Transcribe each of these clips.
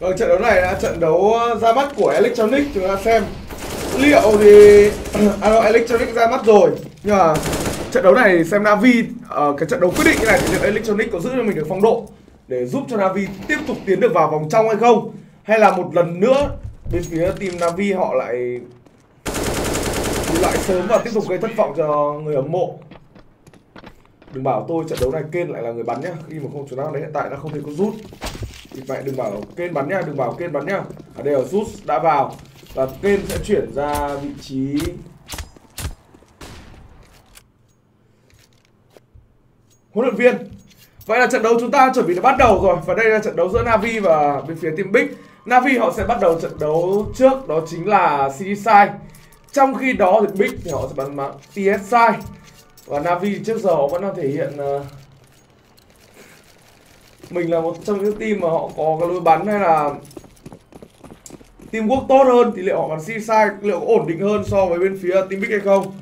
Vâng, trận đấu này là trận đấu ờ, ra mắt của Electronic. Chúng ta xem liệu thì à, Electronic ra mắt rồi. Nhưng mà trận đấu này xem Navi uh, cái trận đấu quyết định như này thì liệu Electronic có giữ cho mình được phong độ để giúp cho Navi tiếp tục tiến được vào vòng trong hay không? Hay là một lần nữa bên phía team Navi họ lại lại sớm và tiếp tục gây thất vọng cho người hâm mộ? Đừng bảo tôi trận đấu này Ken lại là người bắn nhá. Khi mà không chúng ta đến hiện tại nó không thể có rút thì vậy đừng bảo kên bắn nhá đừng bảo kên bắn nhá. Ở đây ở rút đã vào và kên sẽ chuyển ra vị trí. Huấn luyện viên vậy là trận đấu chúng ta chuẩn bị đã bắt đầu rồi và đây là trận đấu giữa Navi và bên phía team Big. Navi họ sẽ bắt đầu trận đấu trước đó chính là City Sai trong khi đó thì Big thì họ sẽ bắn mạng TS Sai và Navi trước giờ họ vẫn đang thể hiện uh, mình là một trong những team mà họ có cái lối bắn hay là team quốc tốt hơn thì liệu họ bắn si sai, liệu có ổn định hơn so với bên phía team big hay không?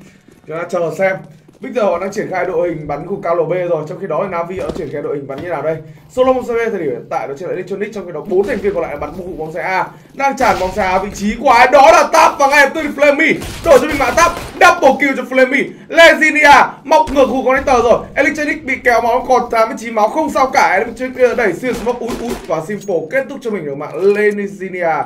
Chúng ta chờ xem. Victor giờ họ đang triển khai đội hình bắn của cao B rồi. Trong khi đó thì Navi họ triển khai đội hình bắn như nào đây? Solo một CB thời điểm hiện tại đó trên Electronic, Trong khi đó bốn thành viên còn lại bắn khu bóng xe A. Đang tràn bóng xe A, vị trí của ai đó là Tap Và ngay lập tức Flammy đổi cho mình mã Tap. Double kill cho Flammy Leginia mọc ngược khu connector rồi. Electronic bị kéo máu còn 89 máu, không sao cả. Electronic đẩy xuyên smoke út út Và Simple kết thúc cho mình được mạng Leginia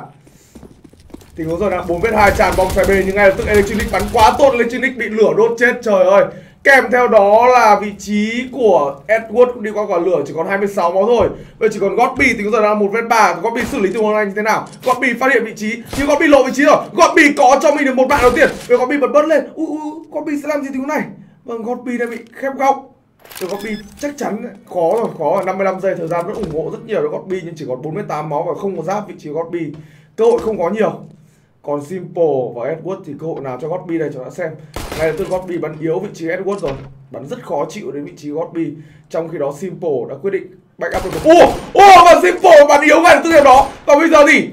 Tình huống giờ đang 4 vết 2 tràn bóng xoay bên nhưng ngay lập tức Electronic bắn quá tốt, Electronic bị lửa đốt chết, trời ơi. Kèm theo đó là vị trí của Edward cũng đi qua quả lửa, chỉ còn 26 máu thôi. Bây chỉ còn Godby, thì giờ là một vết 3. Godby xử lý tình huống này như thế nào? Godby phát hiện vị trí, nhưng Godby lộ vị trí rồi. Godby có cho mình được một bạn đầu tiên. Rồi Godby bật bớt lên. Ui ui, Godby sẽ làm gì tình huống này? Vâng Godby đã bị khép góc. Rồi Godby chắc chắn khó rồi khó rồi. 55 giây thời gian vẫn ủng hộ rất nhiều cho Godby, nhưng chỉ còn 48 máu và không có giáp vị trí Godby. Cơ hội không có nhiều còn Simple và Edward thì cơ hội nào cho Godby đây cho ta xem. Ngay lập tức Godby bắn yếu vị trí Edward rồi. Bắn rất khó chịu đến vị trí Godby. Trong khi đó Simple đã quyết định back up được. Ô ô và Simple bắn yếu ngay lập tức điểm đó. Và bây giờ thì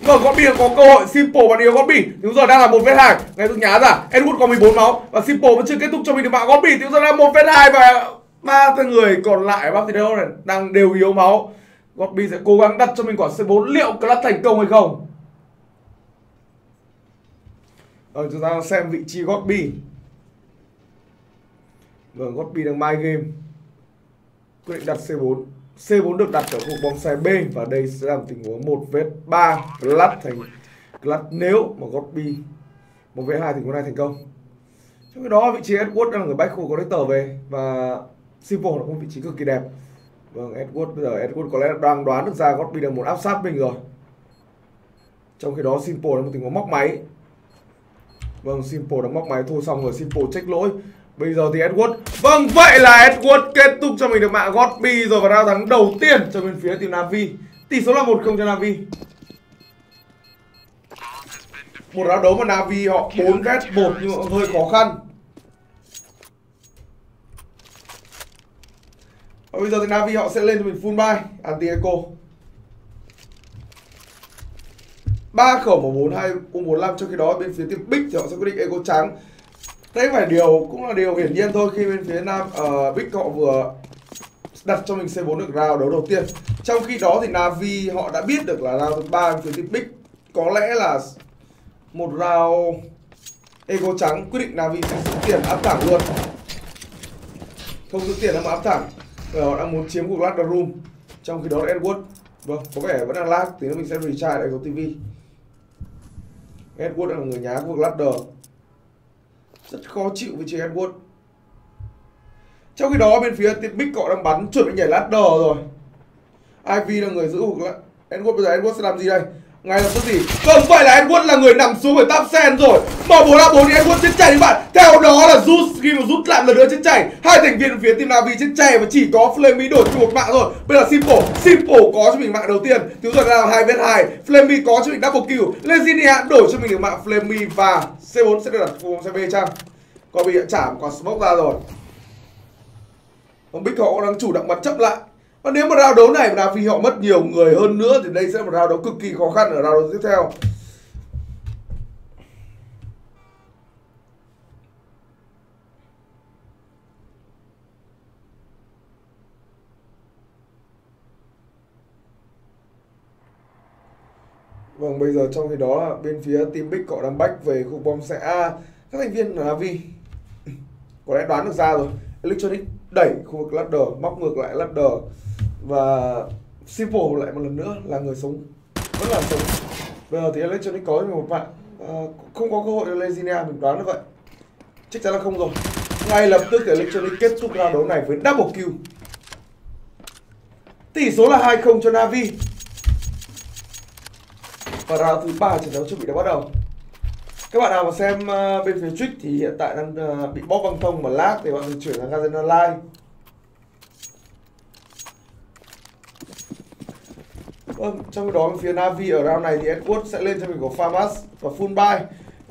Vâng, Godby có cơ hội. Simple bắn yếu Godby. Thì giờ đang là một vết hai Ngay tức nhá ra Edward còn 14 máu. Và Simple vẫn chưa kết thúc cho mình được mạng Godby. Thì giờ đang một vết hai và ba người còn lại bác thì đâu này đang đều yếu máu. Godby sẽ cố gắng đặt cho mình quả C4 liệu clutch thành công hay không? Ờ, chúng ta xem vị trí Godby. Vâng, Godby đang my game. Quyết định đặt C4 C4 được đặt ở khu bóng xe B Và đây sẽ là tình huống 1 vết 3 Clutch thành Clutch nếu mà Godby một vết 2 tình huống này thành công. Trong khi đó vị trí Edward đang là người bách khu có tờ về Và Simple là một vị trí cực kỳ đẹp. Vâng, Edward bây giờ Edward có lẽ đang đoán được ra Godby đang muốn áp sát mình rồi. Trong khi đó Simple là một tình huống móc máy. Vâng, Simple đã móc máy thu xong rồi, Simple trách lỗi. Bây giờ thì Edward. Vâng, vậy là Edward kết thúc cho mình được mạng Godby rồi và ra thắng đầu tiên cho bên phía team Navi. Tỷ số là 1-0 cho Navi. Một round đấu mà Navi họ 4 vs 1 nhưng mà hơi khó khăn. Và bây giờ thì Navi họ sẽ lên cho mình full buy anti-echo. Ba khẩu một bốn hai u bốn năm trong khi đó bên phía team big thì họ sẽ quyết định eco trắng. Đấy phải điều cũng là điều hiển nhiên thôi khi bên phía nam uh, big họ vừa đặt cho mình c4 được round đấu đầu tiên. Trong khi đó thì navi họ đã biết được là round thứ ba bên phía team big có lẽ là một round eco trắng quyết định navi sẽ giữ tiền áp thẳng luôn. Không giữ tiền mà áp thẳng Bởi họ đang muốn chiếm cuộc the room. Trong khi đó là edward vâng có vẻ vẫn đang lag thì mình sẽ retry lại Ego tv Edward là người nhá cuộc ladder. Rất khó chịu với chơi Edward. Trong khi đó, bên phía tiệm Big họ đang bắn chuẩn bị nhảy ladder rồi. Ivy là người giữ cuộc Edward, bây giờ Edward sẽ làm gì đây? Ngay lập tức gì không vậy là Edward là người nằm xuống ở tap sen rồi mở bốn a bốn thì Edward chết chảy các bạn. Theo đó là rút khi mà rút lại lần nữa chết chảy hai thành viên phía team Navi chết chảy và chỉ có Flammy đổi cho một mạng rồi bây giờ Simple Simple có cho mình mạng đầu tiên. Thiếu rồi là hai vết hai. Flammy có cho mình double kill. Leginia đổi cho mình được mạng Flammy và C4 sẽ được đặt cùng xe B chăng? Có bị chạm còn smoke ra rồi. Ông Bích họ đang chủ động bật chấp lại và nếu mà round đấu này mà vì họ mất nhiều người hơn nữa thì đây sẽ là một round đấu cực kỳ khó khăn ở round đấu tiếp theo Vâng, bây giờ trong khi đó bên phía team Big họ đang bách về khu bom xe A. Các thành viên là Navi có lẽ đoán được ra rồi. Electronic đẩy khu vực ladder, móc ngược lại ladder và Simple lại một lần nữa là người sống vẫn là sống. Bây giờ thì Electronic có một bạn à, không có cơ hội cho Leginia mình đoán như vậy. Chắc chắn là không rồi. Ngay lập tức Electronic kết thúc round đấu này với double kill. Tỷ số là 2-0 cho Navi. Và round thứ ba trận đấu chuẩn bị đã bắt đầu. Các bạn nào mà xem uh, bên phía trích thì hiện tại đang uh, bị bóp băng thông và lag thì bạn chuyển sang Gazen Online. Vâng, trong đó phía Navi ở round này thì Edward sẽ lên cho mình của Famas và Full Buy.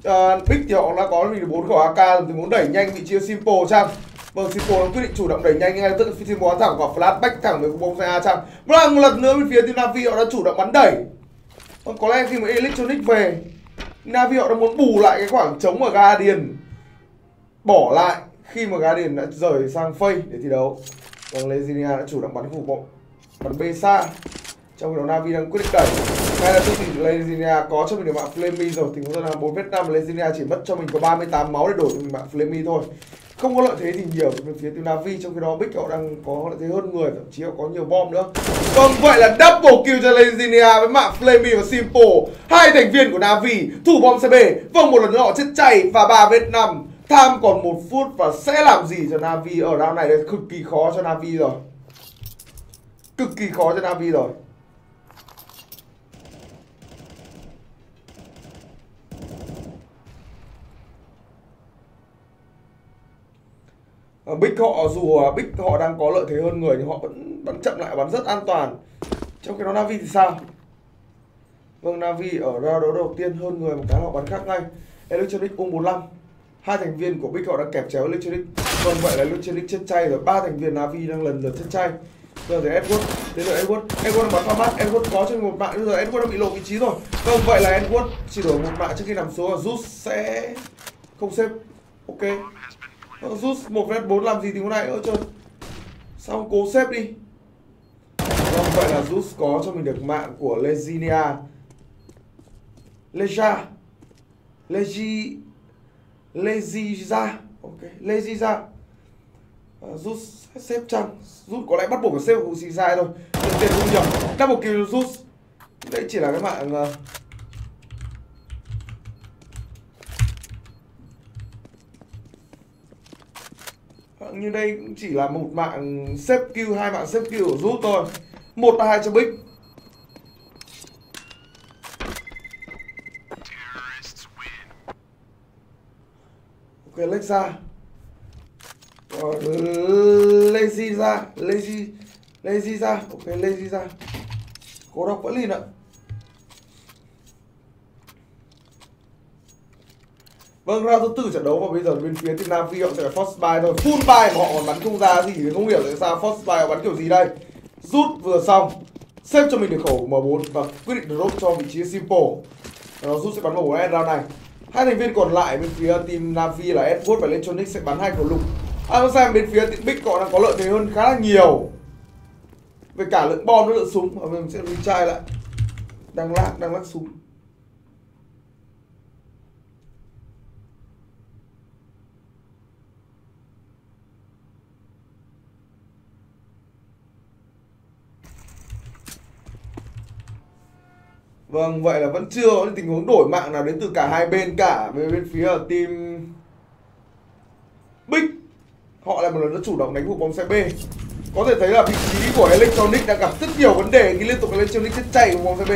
À, Big thì họ đã có mình bốn khẩu AK thì muốn đẩy nhanh vị trí Simple chăng? Vâng, Simple đã quyết định chủ động đẩy nhanh ngay tức là Simple thẳng quả flashback thẳng với bóng xe A chăng? Vâng, và một lần nữa bên phía team Navi họ đã chủ động bắn đẩy Vâng, có lẽ khi mà Electronic về Navi họ đã muốn bù lại cái khoảng trống ở Guardian Bỏ lại khi mà Guardian đã rời sang Faye để thi đấu Vâng, Leginia đã chủ động bắn khu bộ Bắn B xa trong khi đó, Navi đang quyết định đẩy. Ngay là tức thì Leginia có cho mình được mạng Flammy rồi. Tình huống là 4 vết 5 Leginia chỉ mất cho mình có 38 máu để đổi cho mình mạng Flammy thôi. Không có lợi thế gì nhiều bên phía từ Navi, trong khi đó bích họ đang có lợi thế hơn người, thậm chí họ có nhiều bom nữa. Vâng vậy là double kill cho Leginia với mạng Flammy và Simple. Hai thành viên của Navi thủ bom CB vâng một lần nữa họ chết chay và ba vết năm. Tham còn một phút và sẽ làm gì cho Navi ở round này? Đây, cực kỳ khó cho Navi rồi. Cực kỳ khó cho Navi rồi Ờ, Ờ, Bích họ dù Bích họ đang có lợi thế hơn người nhưng họ vẫn bắn chậm lại, bắn rất an toàn. Trong cái đó Navi thì sao? Vâng Navi ở ra đấu đầu tiên hơn người một cái họ bắn khác ngay. Electronic U45 hai thành viên của Bích họ đang kẹp chéo Electronic. Vâng vậy là Electronic chết chay rồi. Ba thành viên Navi đang lần lượt chết chay. Giờ thì Edward, đến rồi Edward. Edward bắn pha mắt. Edward có trên một mạng, bây giờ Edward đã bị lộ vị trí rồi. Vâng vậy là Edward chỉ đổi một mạng trước khi nằm xuống và rút sẽ không xếp. Ok. Ờ, rút một vét bốn làm gì thì con này ơ trời. Xong cố xếp đi. Vâng vậy là rút có cho mình được mạng của Leginia. Leja Legi, Legiza. Ok, Legiza. Ờ, rút xếp chăng Rút có lẽ bắt buộc phải xếp của dài thôi. Tiền không nhầm Double kill rút. Đây chỉ là cái mạng ờ, như đây cũng chỉ là một mạng xếp kill, hai mạng xếp kill của rút thôi. Một là hai cho bích. Ok lách ra. Rồi lazy ra, lazy lazy ra. Ok, lazy ra. Cố đọc vẫn liền ạ. Vâng, ra thứ tư trận đấu và bây giờ bên phía team Nam Phi họ sẽ phải force buy thôi. Full buy mà họ còn bắn không ra gì thì không hiểu tại sao force buy họ bắn kiểu gì đây. Rút vừa xong Xếp cho mình được khẩu M4 và quyết định drop cho vị trí Simple. Nó rút sẽ bắn vào S round này. Hai thành viên còn lại bên phía team Navi là Edward và Electronic sẽ bắn hai khẩu lục. À, xem bên phía team Big họ đang có lợi thế hơn khá là nhiều. Về cả lượng bom và lượng súng và mình sẽ retry lại. Đang lát, đang lắc súng. Vâng, vậy là vẫn chưa có tình huống đổi mạng nào đến từ cả hai bên cả. Về bên phía ở team Big Họ lại một lần nữa chủ động đánh vụ bóng xe B. Có thể thấy là vị trí của Electronic đang gặp rất nhiều vấn đề khi liên tục Electronic chết chay của bóng xe B.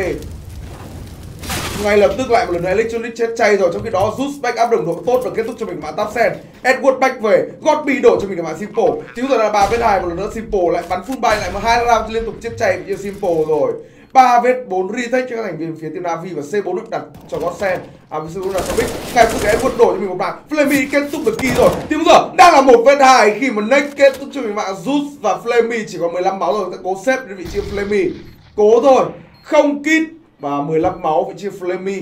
Ngay lập tức lại một lần nữa Electronic chết chay rồi. Trong khi đó rút back up đồng đội tốt và kết thúc cho mình mã top sen Edward back về Godby đổ cho mình được mạng Simple. Chứ giờ là ba bên hai một lần nữa Simple lại bắn full bay lại một hai round liên tục chết chay như Simple rồi ba vết 4 retake cho các thành viên phía team Navi và C4 được đặt cho Godsend à với sự đặt cho Big ngày sự cái vượt đổi cho mình một mạng Flammy kết thúc được kỳ rồi. Team giờ, đang là một vết hai khi mà Nick kết thúc cho mình mạng Zeus và Flammy chỉ còn 15 máu rồi. Sẽ cố xếp đến vị trí Flammy cố thôi. Không kit và 15 máu vị trí Flammy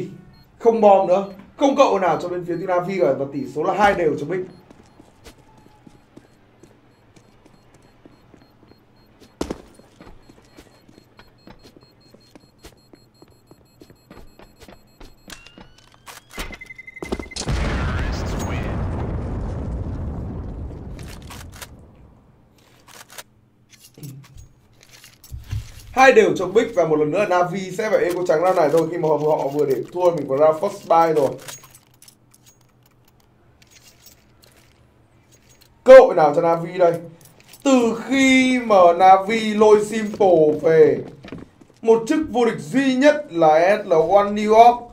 không bom nữa. Không cậu nào cho bên phía team Navi cả và tỷ số là hai đều cho Big hai đều cho Big và một lần nữa là Navi sẽ phải eco trắng round này thôi. Khi mà họ, họ vừa để thua mình có ra first buy rồi. Cơ hội nào cho Navi đây? Từ khi mà Navi lôi Simple về một chức vô địch duy nhất là SL1 New York.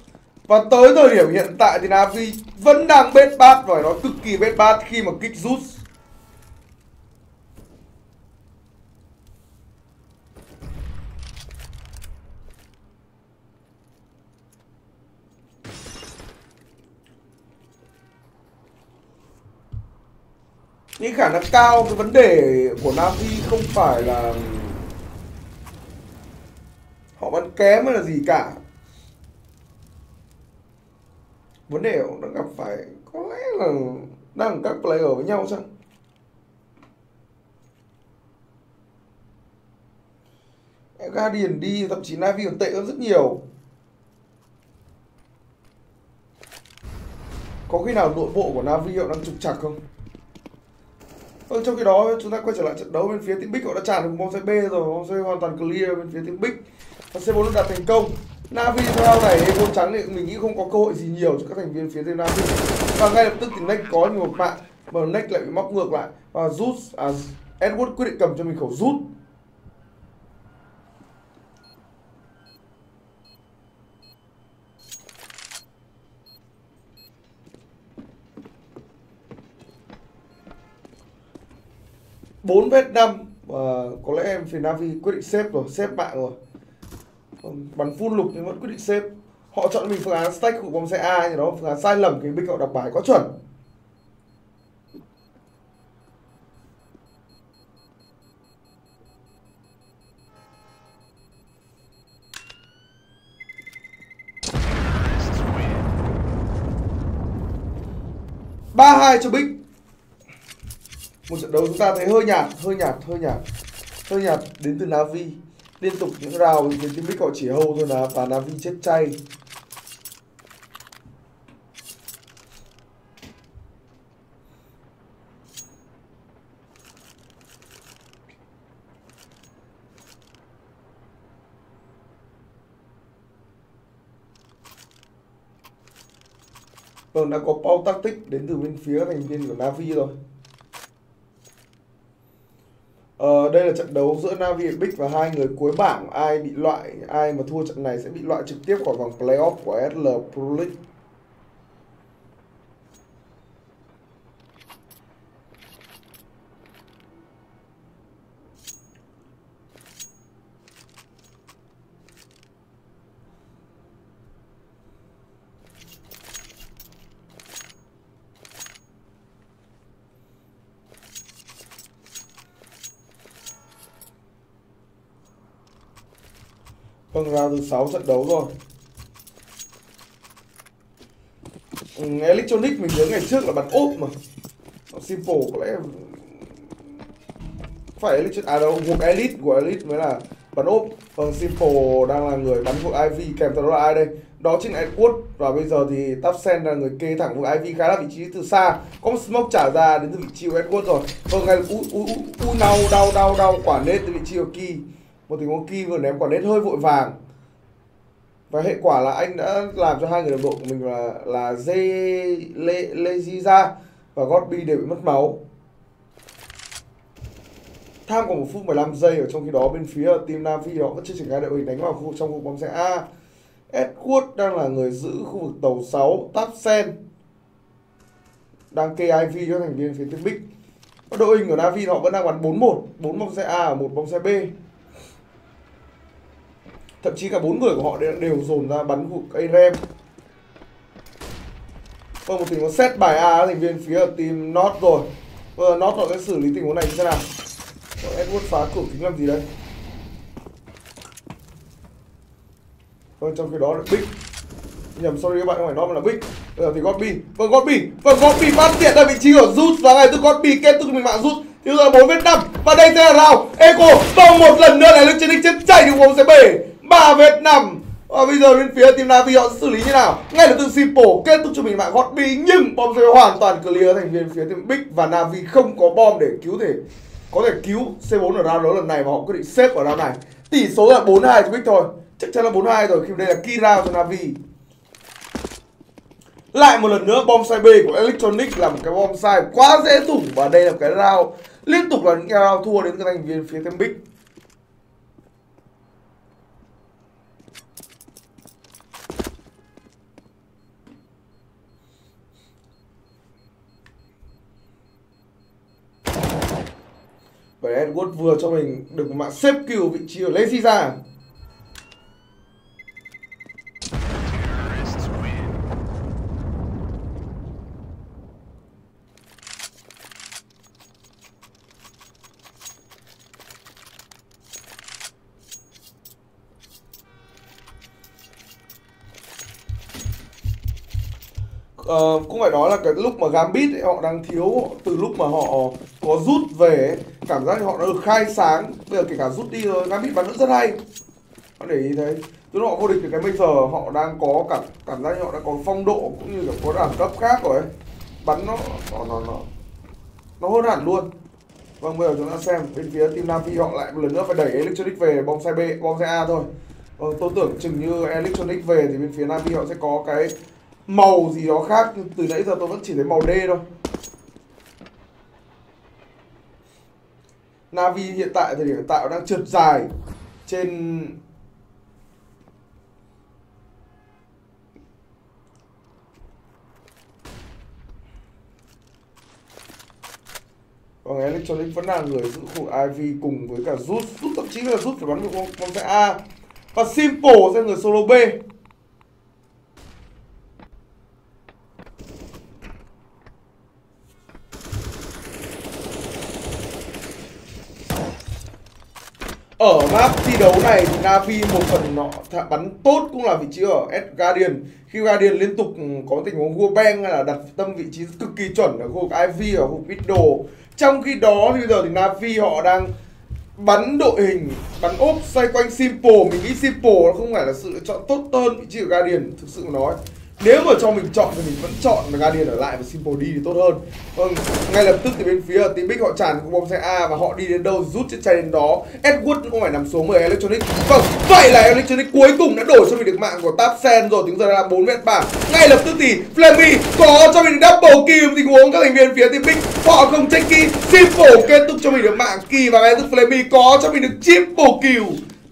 Và tới thời điểm hiện tại thì Navi vẫn đang bết bát và nó cực kỳ bết bát khi mà kích rút. Nhưng khả năng cao, cái vấn đề của Navi không phải là họ bắn kém hay là gì cả. Vấn đề họ đang gặp phải, có lẽ là đang các player với nhau chăng? Guardian đi, thậm chí Navi còn tệ hơn rất nhiều. Có khi nào nội bộ của Navi họ đang trục chặt không? Vâng, trong khi đó chúng ta quay trở lại trận đấu bên phía team Big họ đã tràn được bóng B rồi, bóng xe hoàn toàn clear bên phía team Big. Và C4 đã đạt thành công. Navi theo này vô trắng thì mình nghĩ không có cơ hội gì nhiều cho các thành viên phía team Navi. Và ngay lập tức thì Neck có một mạng mà Neck lại bị móc ngược lại và rút à, Edward quyết định cầm cho mình khẩu rút bốn vết đâm và có lẽ em phía Navi quyết định xếp rồi, xếp bạn rồi. Bắn phun lục nhưng vẫn quyết định xếp. Họ chọn mình phương án stack của bóng xe A thì đó, phương án sai lầm cái binh họ đọc bài có chuẩn. Ba hai cho bích một trận đấu chúng ta thấy hơi nhạt hơi nhạt hơi nhạt. Hơi nhạt đến từ Navi. Liên tục những rào thì team Big họ chỉ hâu thôi là và Navi chết chay. Vâng, đã có Paul Tactic đến từ bên phía thành viên của Navi rồi. Ờ, đây là trận đấu giữa Navi Big và hai người cuối bảng ai bị loại ai mà thua trận này sẽ bị loại trực tiếp khỏi vòng playoff của SL Pro League. Vâng, ra từ 6 trận đấu rồi ừ, Electronic mình nhớ ngày trước là bắn ốp mà Simple có lẽ phải Electronic, à đâu, cuộc Elite của Elite mới là bắn ốp Vâng, Simple đang là người bắn cuộc IV kèm theo đó là ai đây? Đó chính là Edward Và bây giờ thì Tapsen là người kê thẳng cuộc IV khá là vị trí từ xa Có một smoke trả ra đến từ vị trí của Edward rồi Vâng, ngay là u, u, u, u đau, đau, đau, đau quả nết từ vị trí của Key một tình huống Ki vừa ném quả nết hơi vội vàng. Và hệ quả là anh đã làm cho hai người đồng đội của mình là là Zê Lê Lê Di ra và Godby đều bị mất máu. Tham còn một phút 15 giây ở trong khi đó bên phía team Navi họ vẫn chưa triển khai đội hình đánh vào khu, trong khu bóng sẽ A. Edward đang là người giữ khu vực tàu 6 Tapsen đang kê IV cho thành viên phía team Big đội hình của Navi họ vẫn đang bắn 4-1 4 bóng xe A và 1 bóng xe B thậm chí cả bốn người của họ đều, dồn ra bắn vụ cây rem vâng một tình huống xét bài A thành viên phía team not rồi. Vâng not họ sẽ xử lý tình huống này như thế nào? Edward phá cửa kính làm gì đây? Vâng trong khi đó là Big. Nhầm sorry các bạn không phải nó mà là Big. Bây giờ thì Godby. Vâng Godby. Vâng Godby phát hiện ra vị trí của rút và ngay từ Godby kết thúc mình mạng rút thiếu giờ bốn vết năm. Và đây sẽ là rào Echo. Vâng một lần nữa lại lên chiến đích chết chạy được bóng sẽ bể ba vết Nam và bây giờ bên phía team Navi họ sẽ xử lý như nào? Ngay lập tức Simple kết thúc cho mình mạng gót bi nhưng bom rơi hoàn toàn clear thành viên phía team Big và Navi không có bom để cứu thể, có thể cứu C4 ở round đó lần này và họ quyết định xếp ở round này. Tỷ số là 4-2 cho Bích thôi. Chắc chắn là 4-2 rồi, khi đây là Kira cho Navi. Lại một lần nữa, bom sai B của Electronic là một cái bom sai quá dễ thủng và đây là một cái round, liên tục là những cái round thua đến các thành viên phía Team Big. Bởi Edward vừa cho mình được một mạng xếp kiểu vị trí ở Lazy ra uh, cũng phải nói là cái lúc mà Gambit ấy, họ đang thiếu từ lúc mà họ có rút về ấy, cảm giác họ đã được khai sáng bây giờ kể cả rút đi rồi Gambit bắn vẫn rất hay. Họ để ý thấy tức họ vô địch thì cái bây giờ họ đang có cảm cảm giác như họ đã có phong độ cũng như là có đẳng cấp khác rồi ấy. bắn nó nó nó nó, nó hơn hẳn luôn. Vâng bây giờ chúng ta xem bên phía team Phi họ lại một lần nữa phải đẩy Electronic về bom xe B bom xe A thôi. Vâng tôi tưởng chừng như Electronic về thì bên phía Nam Phi họ sẽ có cái màu gì đó khác nhưng từ nãy giờ tôi vẫn chỉ thấy màu D thôi. Navi hiện tại thời điểm hiện tại đang trượt dài trên Còn Electronic vẫn là người giữ khu IV cùng với cả rút. Rút thậm chí là rút phải bắn được con, con A. Và Simple sẽ người solo B. ở map thi đấu này thì Navi một phần nó bắn tốt cũng là vị trí ở S Guardian. Khi Guardian liên tục có tình huống vua bang là đặt tâm vị trí cực kỳ chuẩn ở khu vực IV ở khu vực middle. Trong khi đó thì bây giờ thì Navi họ đang bắn đội hình, bắn ốp xoay quanh simple. Mình nghĩ simple nó không phải là sự lựa chọn tốt hơn vị trí của Guardian, thực sự mà nói nếu mà cho mình chọn thì mình vẫn chọn là Guardian ở lại và Simple đi thì tốt hơn. Vâng, ngay lập tức thì bên phía team Big họ tràn cũng bom xe A và họ đi đến đâu rút chiếc chai đến đó. Edward cũng không phải nằm xuống 10 Electronic. Vâng, vậy là Electronic cuối cùng đã đổi cho mình được mạng của Tapsen rồi Tính giờ là 4 mét bảng Ngay lập tức thì Flammy có cho mình double kill tình huống các thành viên phía team Big Họ không check key, Simple kết thúc cho mình được mạng kỳ và ngay tức Flammy có cho mình được triple kill.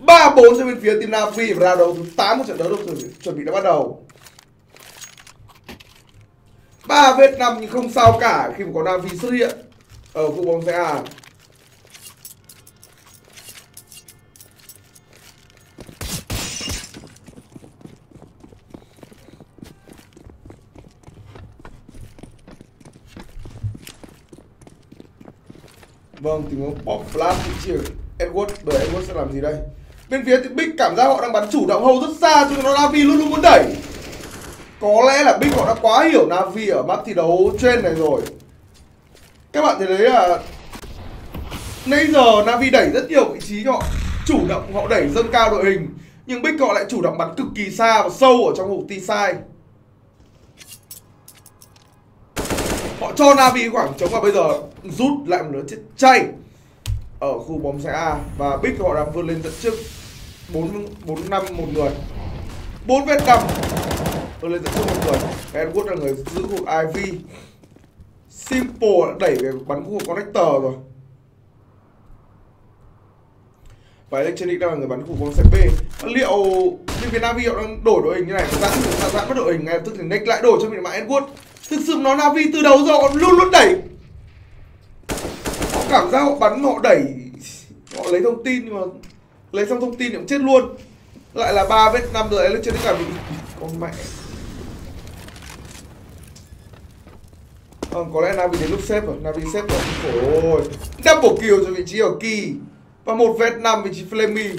3-4 cho bên phía team Navi và ra đầu thứ 8 của trận đấu được chuẩn bị đã bắt đầu ba vết năm nhưng không sao cả khi mà có Navi xuất hiện ở khu bóng xe A Vâng, tình huống pop flash thị trường Edward, bởi Edward sẽ làm gì đây? Bên phía thì Big cảm giác họ đang bắn chủ động hầu rất xa cho nó Navi luôn luôn muốn đẩy có lẽ là Big họ đã quá hiểu Navi ở map thi đấu trên này rồi. Các bạn thấy đấy là Nãy giờ Navi đẩy rất nhiều vị trí họ. Chủ động họ đẩy dâng cao đội hình. Nhưng Big họ lại chủ động bắn cực kỳ xa và sâu ở trong hộp T-side. Họ cho Navi khoảng trống và bây giờ rút lại một nửa chết chay Ở khu bóng xe A Và Big họ đang vươn lên dẫn trước 4, 4 năm một người. 4 vết đầm tôi lên dẫn trước một người Edward là người giữ cuộc, IV Simple đã đẩy về bắn khu vực connector rồi. Và Electronic đang là người bắn khu con CP. B liệu bên Việt Navi họ đang đổi đội hình như này? Giãn giãn mất đội hình ngay lập tức thì Nick lại đổi cho mình mạng Edward thực sự nó Navi từ đầu giờ còn luôn luôn đẩy. Họ cảm giác họ bắn họ đẩy. Họ lấy thông tin nhưng mà lấy xong thông tin thì cũng chết luôn. Lại là ba vết năm rồi Electronic cả bị con mẹ. Vâng, có lẽ Navi đến lúc xếp rồi, Navi xếp rồi. Ôi, double kill cho vị trí ở Kỳ và một vết nằm vị trí Flemmy.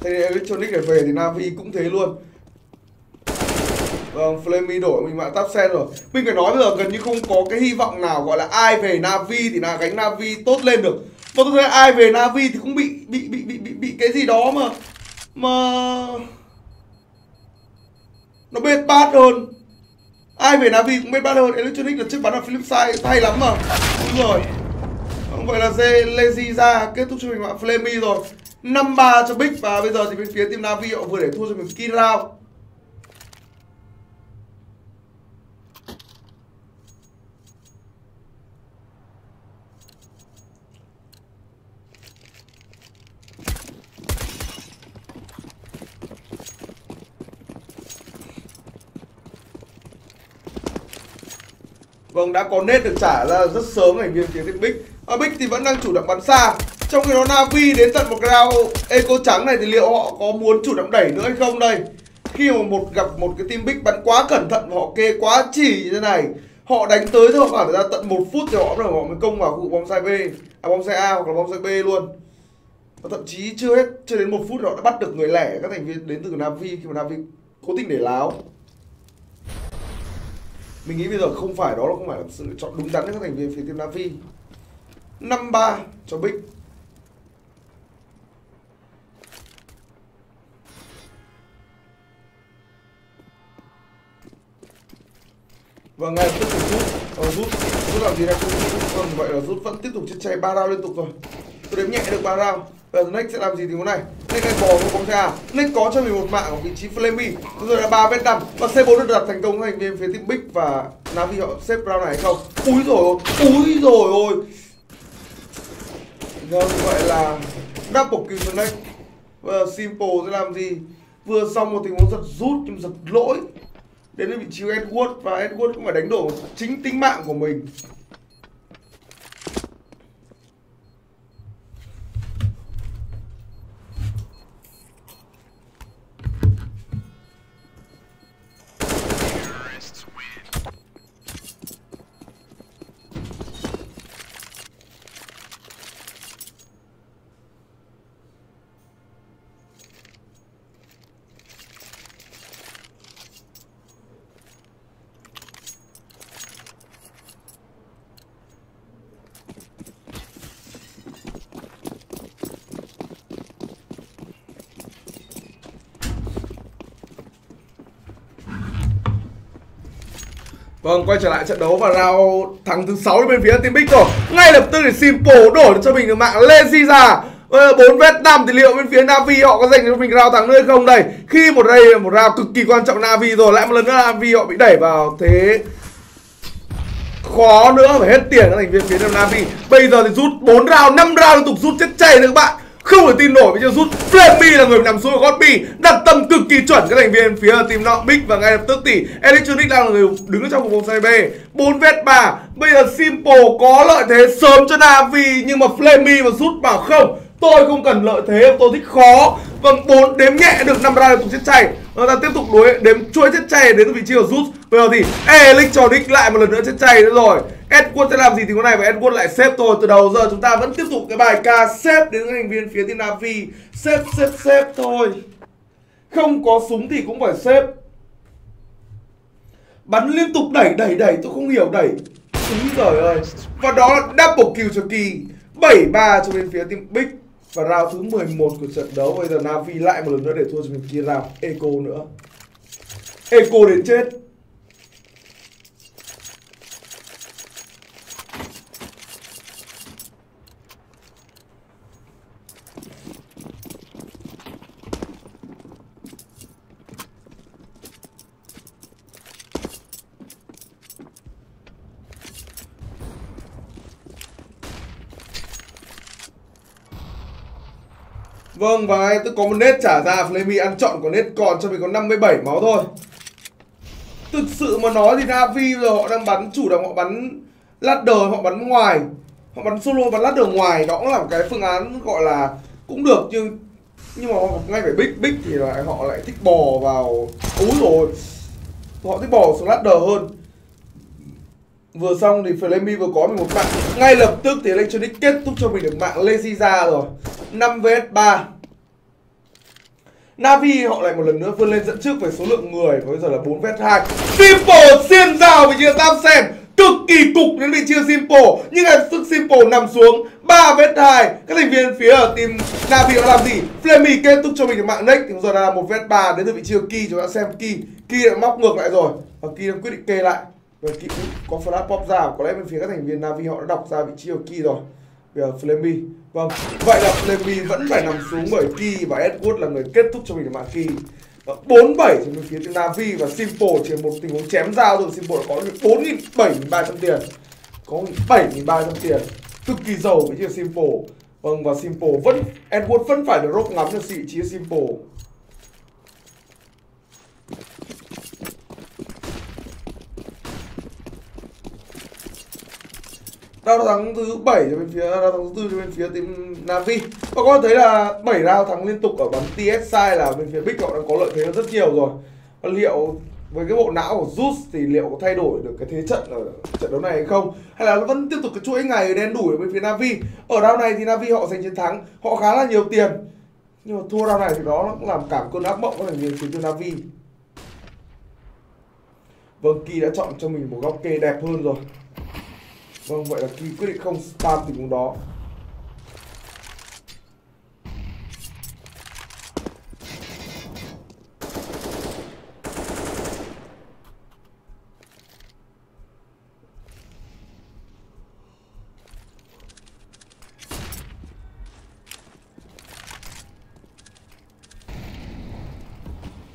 Thế thì Electronic để về thì Navi cũng thế luôn Vâng, Flamey đổi mình mạng top sen rồi. Mình phải nói bây giờ gần như không có cái hy vọng nào gọi là ai về Navi thì là gánh Navi tốt lên được. Và tôi thấy ai về Navi thì cũng bị bị bị bị bị, bị cái gì đó mà Mà nó bết bát hơn. Ai về Navi cũng bết bát hơn. Electronic là chiếc bắn ở Philip sai hay lắm mà. Đúng rồi. Không vậy là Lazy ra kết thúc cho mình mạng Flamey rồi. 5-3 cho Big và bây giờ thì bên phía team Navi họ vừa để thua cho mình Kin Round Vâng, đã có nét được trả ra rất sớm thành viên phía team bích, à, bích thì vẫn đang chủ động bắn xa. Trong khi đó Navi đến tận một round Eco trắng này thì liệu họ có muốn chủ động đẩy nữa hay không đây? Khi mà một gặp một cái team bích bắn quá cẩn thận và họ kê quá chỉ như thế này Họ đánh tới thôi khoảng ra tận một phút thì họ mới họ mới công vào khu bom sai B. À bom sai A hoặc là bom sai B luôn. Và thậm chí chưa hết chưa đến một phút họ đã bắt được người lẻ các thành viên đến từ Navi khi mà Navi cố tình để láo mình nghĩ bây giờ không phải đó là không phải là sự lựa chọn đúng đắn cho các thành viên phía team Nam Phi 5-3 cho Bích. Và ngay tiếp tục rút ờ, rút rút làm gì đây? Vâng vậy là rút vẫn tiếp tục chết chay ba round liên tục rồi tôi đếm nhẹ được ba round. Bây giờ Nick sẽ làm gì tình huống này Nick đang bò vô bóng xa Nick có cho mình một mạng ở vị trí Flammy rồi, là 3 vết đâm và C4 được đặt thành công thành viên phía team Big và Navi họ xếp round này hay không? Úi rồi ôi, úi rồi ôi. Vâng vậy là double kill cho Nick. Và Simple sẽ làm gì? Vừa xong một tình huống giật rút nhưng giật lỗi. Đến vị trí Edward và Edward cũng phải đánh đổ chính tính mạng của mình. Vâng, quay trở lại trận đấu và round thắng thứ 6 bên phía team Big rồi. Ngay lập tức thì Simple đổi cho mình được mạng Lazy ra. bốn vết 5 thì liệu bên phía Navi họ có dành cho mình round thắng nữa hay không đây? Khi một đây là một round cực kỳ quan trọng Navi rồi, lại một lần nữa Navi họ bị đẩy vào thế khó nữa phải hết tiền các thành viên phía Navi. Bây giờ thì rút 4 round, 5 round liên tục rút chết chảy nữa các bạn. Không thể tin nổi với chân rút Flammy là người nằm xuống ở gót bi Đặt tâm cực kỳ chuẩn các thành viên phía team nọ Big và ngay lập tức thì Electronic đang là người đứng ở trong vòng xoay B. 4 vét bà Bây giờ Simple có lợi thế sớm cho Navi Nhưng mà Flammy và rút bảo không. Tôi không cần lợi thế, tôi thích khó. Vâng, bốn đếm nhẹ được năm ra được chết chay nó ta tiếp tục đối đếm chuỗi chết chay đến vị trí của rút Bây giờ thì Electronic lại một lần nữa chết chay nữa rồi. Edward sẽ làm gì thì con này và Edward lại xếp thôi. Từ đầu giờ chúng ta vẫn tiếp tục cái bài ca xếp đến các thành viên phía team Navi Xếp xếp xếp thôi. Không có súng thì cũng phải xếp. Bắn liên tục đẩy đẩy đẩy, tôi không hiểu đẩy. Úi giời ơi. Và đó là double kill cho Kỳ 7-3 cho bên phía team Big. Và round thứ 11 của trận đấu, Bây giờ Navi lại một lần nữa để thua cho mình kia round Eco nữa. Eco đến chết. Vâng và anh tôi có một nét trả ra Flammy ăn chọn của nét còn cho mình có 57 máu thôi. Thực sự mà nói thì Navi giờ họ đang bắn, chủ động họ bắn ladder, họ bắn ngoài. Họ bắn solo, bắn ladder ngoài, đó cũng là một cái phương án gọi là cũng được, nhưng nhưng mà ngay phải big big thì lại họ lại thích bò vào. Úi rồi, họ thích bò xuống ladder hơn. Vừa xong thì Flammy vừa có mình một mạng. Ngay lập tức thì Electronic kết thúc cho mình được mạng Lazy ra rồi. 5 vs 3 Navi họ lại một lần nữa vươn lên dẫn trước về số lượng người Và bây giờ là 4 vs 2 Simple, xiên rào với chia tam sen Cực kỳ cục đến vị chia Simple. Nhưng ngay sức Simple nằm xuống. 3 vs 2 các thành viên phía ở team Navi đã làm gì? Flammy kết thúc cho mình được mạng next. Thì giờ là 1 vs 3 đến từ vị chia của Ki chúng ta xem Ki Ki đã móc ngược lại rồi. Và Ki đang quyết định kê lại. Và Ki có flash pop ra. Có lẽ bên phía các thành viên Navi họ đã đọc ra vị trí của Ki rồi. Bây giờ Flammy vâng vậy là Flammy vẫn phải nằm xuống bởi Ki và Edward là người kết thúc cho mình mạng Ki. Bốn bảy trên bên phía trên Navi và Simple chỉ một tình huống chém dao rồi Simple đã có được bốn nghìn bảy nghìn ba trăm tiền. Có bảy nghìn ba trăm tiền. Cực kỳ giàu với chiếc Simple. Vâng và Simple vẫn, Edward vẫn phải được rốc ngắm cho vị trí Simple. Rao thắng thứ 7 cho bên phía rao thắng thứ tư cho bên phía team Navi. Và các bạn thấy là 7 rao thắng liên tục ở bắn TSI là bên phía Big họ đang có lợi thế rất nhiều rồi. Và liệu với cái bộ não của Zeus thì liệu có thay đổi được cái thế trận ở trận đấu này hay không? Hay là nó vẫn tiếp tục cái chuỗi ngày đen đủi ở bên phía Navi? Ở round này thì Navi họ giành chiến thắng, họ khá là nhiều tiền. Nhưng mà thua round này thì đó cũng làm cảm cơn ác mộng của thành viên cho Navi. Vâng, Kỳ đã chọn cho mình một góc kê đẹp hơn rồi. Vâng, vậy là khi quyết định không spam tình huống đó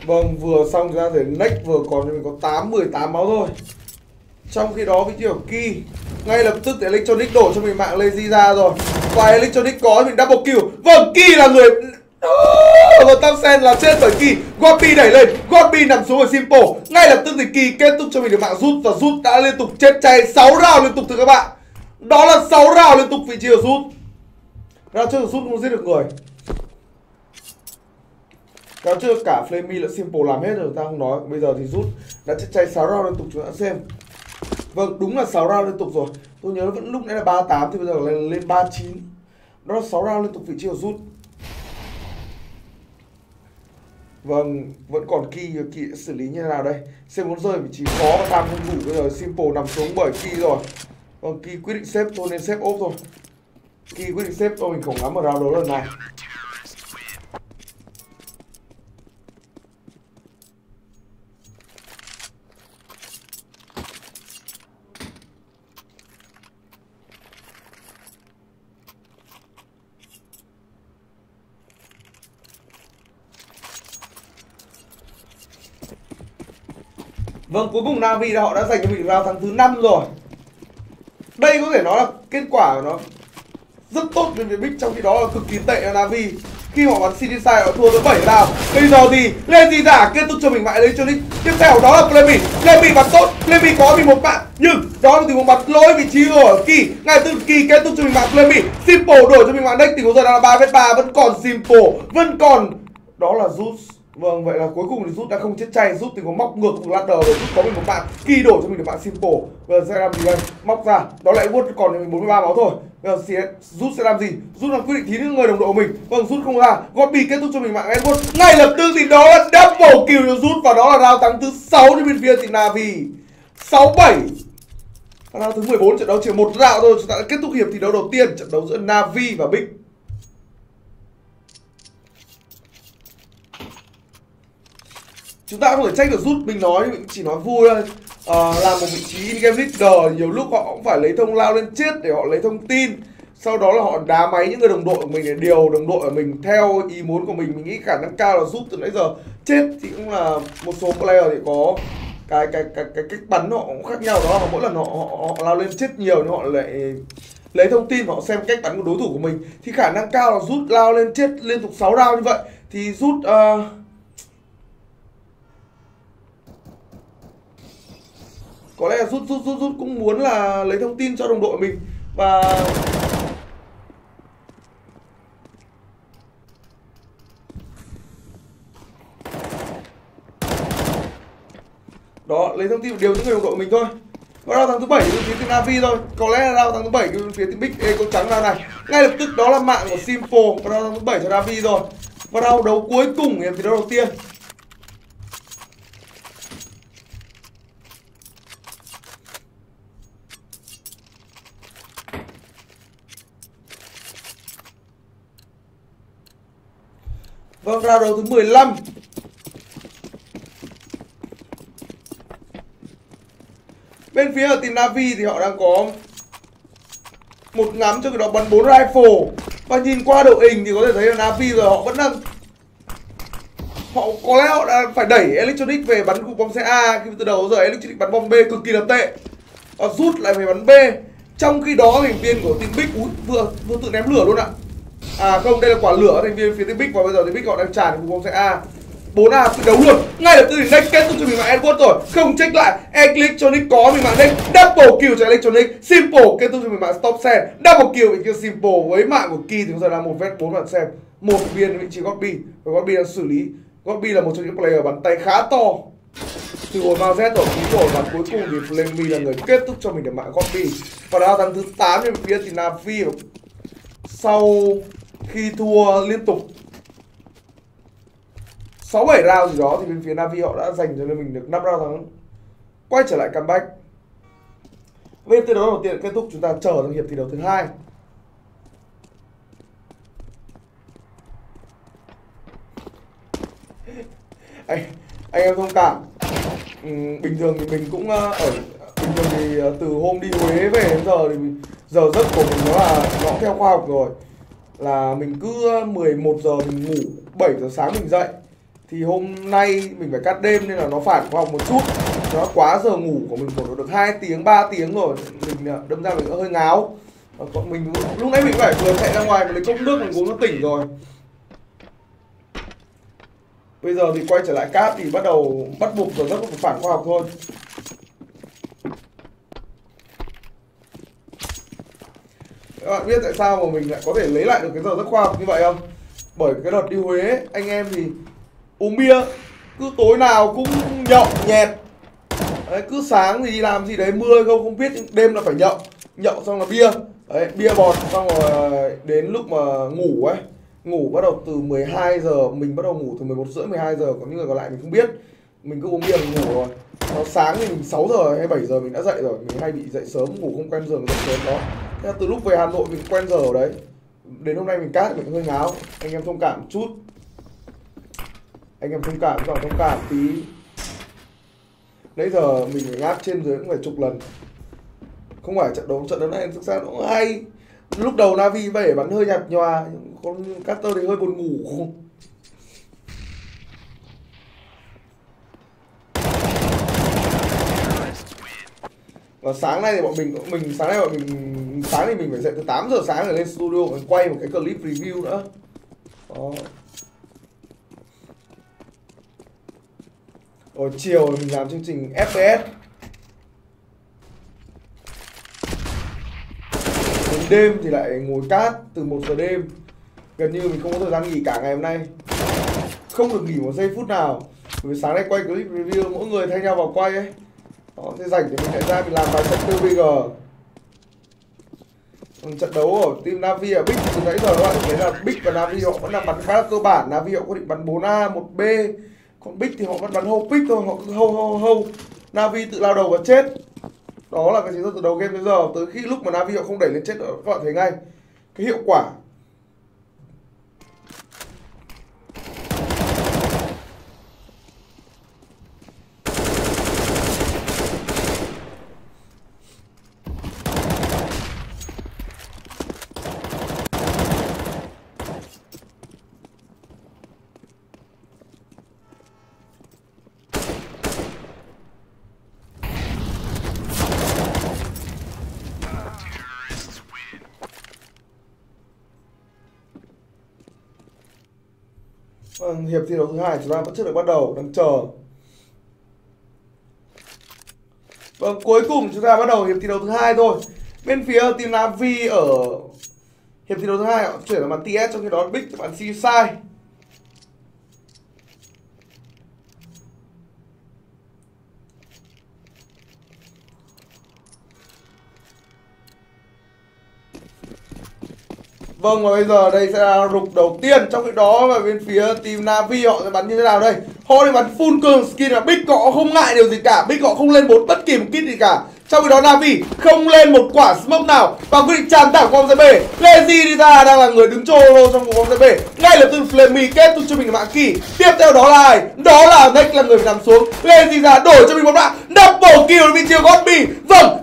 Vâng, vừa xong ra thể next vừa còn mình có 8 18 máu thôi. Trong khi đó với chiều Ki ngay lập tức electronic đổ cho mình mạng lazy ra rồi. Và electronic có mình double kill. Vâng kỳ là người và tâm sen là chết bởi kỳ Guapi đẩy lên. Guapi nằm xuống ở simple. Ngay lập tức thì kỳ kết thúc cho mình được mạng rút và rút đã liên tục chết chay 6 round liên tục thưa các bạn. Đó là 6 round liên tục vị trí ở rút. Ra trước rút không giết được người. Round trước cả Flamey lẫn simple làm hết rồi, ta không nói. Bây giờ thì rút. Đã chết chay 6 round liên tục, chúng ta xem. Vâng, đúng là 6 round liên tục rồi. Tôi nhớ vẫn lúc nãy là 38 thì bây giờ lên lên 39. Đó là 6 round liên tục vị trí của rút. Vâng, vẫn còn Ki Ki xử lý như thế nào đây? C4 rơi vị trí khó và tam không đủ bây giờ Simple nằm xuống bởi Ki rồi. Vâng, Ki quyết định xếp thôi nên xếp ốp thôi. Ki quyết định xếp thôi mình không ngắm ở round đấu lần này. Vâng, cuối cùng Navi họ đã giành cho mình round thắng thứ 5 rồi. Đây có thể nói là kết quả của nó rất tốt với phía Big trong khi đó là cực kỳ tệ cho Navi. Khi họ bắn City Side họ thua tới 7 round. Bây giờ thì lên gì giả kết thúc cho mình mãi lấy cho Nick. Tiếp theo đó là Flemmy. Flemmy bắn tốt, Flemmy có bị một mạng. Nhưng đó là tình huống bắn lỗi vị trí của Kỳ. Ngay từ Kỳ kết thúc cho mình mạng Flemmy. Simple đổi cho mình mạng Deck tình huống giờ đang là 3 v 3 vẫn còn Simple, vẫn còn đó là Zeus Vâng, vậy là cuối cùng thì rút đã không chết chay, rút thì có móc ngược cùng ladder rồi, rút có mình một bạn kỳ đổ cho mình được bạn simple. Bây giờ sẽ làm gì đây? Móc ra, đó lại vuốt còn mình 43 máu thôi. Bây giờ sẽ, rút sẽ làm gì? Rút là quyết định thí những người đồng đội của mình. Vâng, rút không ra, Gobi kết thúc cho mình mạng Edward. Ngay lập tức thì đó là double kill cho rút và đó là round thắng thứ 6 cho bên phía thì Navi. 6-7 Round thứ 14 trận đấu chỉ một round thôi, chúng ta đã kết thúc hiệp thi đấu đầu tiên trận đấu giữa Navi và Big. Chúng ta không thể trách được rút. Mình nói mình chỉ nói vui thôi. À, làm một vị trí in game leader nhiều lúc họ cũng phải lấy thông lao lên chết để họ lấy thông tin. Sau đó là họ đá máy những người đồng đội của mình để điều đồng đội của mình theo ý muốn của mình. Mình nghĩ khả năng cao là giúp từ nãy giờ chết. Thì cũng là một số player thì có cái cái cái cái cách bắn họ cũng khác nhau đó. Là mỗi lần họ, họ họ lao lên chết nhiều nhưng họ lại lấy thông tin và họ xem cách bắn của đối thủ của mình. Thì khả năng cao là rút lao lên chết liên tục 6 round như vậy. Thì rút uh, có lẽ rút rút rút rút cũng muốn là lấy thông tin cho đồng đội mình. Và đó, lấy thông tin điều những người đồng đội mình thôi. Và rao thắng thứ bảy bên phía team Navi thôi. Có lẽ là rao thắng thứ bảy bên phía team Big E con trắng nào này. Ngay lập tức đó là mạng của Simple và rao thắng thứ bảy cho Navi rồi. Và rao đấu cuối cùng hiệp thi đấu đầu tiên. Vâng, round đấu thứ 15 Bên phía ở team Navi thì họ đang có một ngắm cho cái đó bắn 4 rifle. Và nhìn qua đội hình thì có thể thấy là Navi rồi họ vẫn đang Họ có lẽ họ đã phải đẩy Electronic về bắn cục bom xe A. Khi từ đầu giờ Electronic bắn bom B cực kỳ là tệ. Và rút lại về bắn B. Trong khi đó thành viên của team Big Úi, vừa, vừa tự ném lửa luôn ạ. À à không, đây là quả lửa thành viên phía team Big Và bây giờ team Big họ đang tràn cục bom xe A. 4A tự đấu luôn. Ngay lập tức thì next kết thúc cho mình mạng Edward rồi. Không check lại Electronic có mình mạng next Double kill cho Electronic Simple kết thúc cho mình mạng Stop Sen. Double kill với kill Simple. Với mạng của Key thì bây giờ là một vết bốn bạn xem. Một viên vị trí Godby. Và Godby đang xử lý. Godby là một trong những player bắn tay khá to. Từ hồi vào Z ở ký rồi và cuối cùng thì Flammy là người kết thúc cho mình được mạng Godby. Và đã là thắng thứ 8 trên phía thì Navi sau khi thua liên tục 6 7 round gì đó thì bên phía Navi họ đã dành cho mình được 5 round thắng. Quay trở lại comeback. Bên từ đó đầu tiên kết thúc chúng ta chờ sang hiệp thi đấu thứ hai. anh anh em thông cảm ừ, bình thường thì mình cũng ờ, ở bình thường thì ờ, từ hôm đi Huế về đến giờ thì giờ giấc của mình nó là nó theo khoa học rồi là mình cứ ờ, 11 giờ mình ngủ 7 giờ sáng mình dậy. Thì hôm nay mình phải cắt đêm nên là nó phản khoa học một chút. Nó quá giờ ngủ của mình ngủ được 2 tiếng 3 tiếng rồi. Mình ờ, đâm ra mình hơi ngáo. Còn mình, lúc nãy mình phải vừa chạy ra ngoài, mình lấy cốc nước mình uống nó tỉnh rồi. Bây giờ thì quay trở lại cát thì bắt đầu bắt buộc rồi rất phản khoa học thôi các bạn biết tại sao mà mình lại có thể lấy lại được cái giờ rất khoa học như vậy không? Bởi cái đợt đi Huế anh em thì uống bia cứ tối nào cũng nhậu nhẹt. Đấy, cứ sáng thì đi làm gì đấy mưa không không biết đêm là phải nhậu. Nhậu xong là bia. Đấy bia bọt xong rồi ờ, đến lúc mà ngủ ấy ngủ bắt đầu từ 12 giờ mình bắt đầu ngủ từ 11 rưỡi 12 giờ có những người còn lại mình không biết. Mình cứ uống bia mình ngủ rồi. Nó sáng thì mình 6 giờ hay 7 giờ mình đã dậy rồi mình hay bị dậy sớm ngủ không quen giường dậy sớm đó thế từ lúc về Hà Nội mình quen giờ ở đấy. Đến hôm nay mình cát mình hơi ngáo. Anh em thông cảm chút. Anh em thông cảm rồi thông cảm tí. Nãy giờ mình phải ngáp trên dưới cũng phải chục lần. Không phải trận đấu trận đấu này thực ra nó hay. Lúc đầu Navi về bắn hơi nhạt nhòa con Carter thì hơi buồn ngủ. Và sáng nay thì bọn mình mình sáng nay bọn mình sáng thì mình phải dậy từ 8 giờ sáng để lên studio và quay một cái clip review nữa. Đó. Rồi chiều mình làm chương trình FPS Đến đêm thì lại ngồi cát từ 1 giờ đêm. Gần như mình không có thời gian nghỉ cả ngày hôm nay. Không được nghỉ một giây phút nào. Vì sáng nay quay clip review, mỗi người thay nhau vào quay ấy. Đó, thế rảnh thì mình lại ra mình làm vài trận tiêu còn trận đấu ở team Navi ở Big từ nãy giờ các bạn thấy là Big và Navi họ vẫn là bắn khá là cơ bản. Navi họ có định bắn 4A, 1B còn bích thì họ vẫn bắn hâu pick thôi họ cứ hâu hâu hâu navi tự lao đầu và chết. Đó là cái chiến thuật từ đầu game đến giờ. Tới khi lúc mà navi họ không đẩy lên chết nữa các bạn thấy ngay. Cái hiệu quả Vâng, hiệp thi đấu thứ hai chúng ta vẫn chưa được bắt đầu, đang chờ. và cuối cùng chúng ta bắt đầu hiệp thi đấu thứ hai thôi. Bên phía team Navi ở hiệp thi đấu thứ hai họ chuyển sang bàn TS trong khi đó Big bàn c sai Vâng và bây giờ đây sẽ là rục đầu tiên Trong khi đó và bên phía team Navi họ sẽ bắn như thế nào đây? Họ thì bắn full cường skin và Big, họ không ngại điều gì cả. Big, họ không lên bốn bất kỳ một kit gì cả. Trong khi đó Navi không lên một quả smoke nào. Và quyết định tràn thẳng qua B Lazy đi ra đang là người đứng trô trong cuộc bóng B ngay lập tức Flammy kết thúc cho mình mạng kỳ. Tiếp theo đó là ai? Đó là Next là người phải nằm xuống. Lazy ra đổi cho mình một mạng. double kill vì chưa gót bì vâng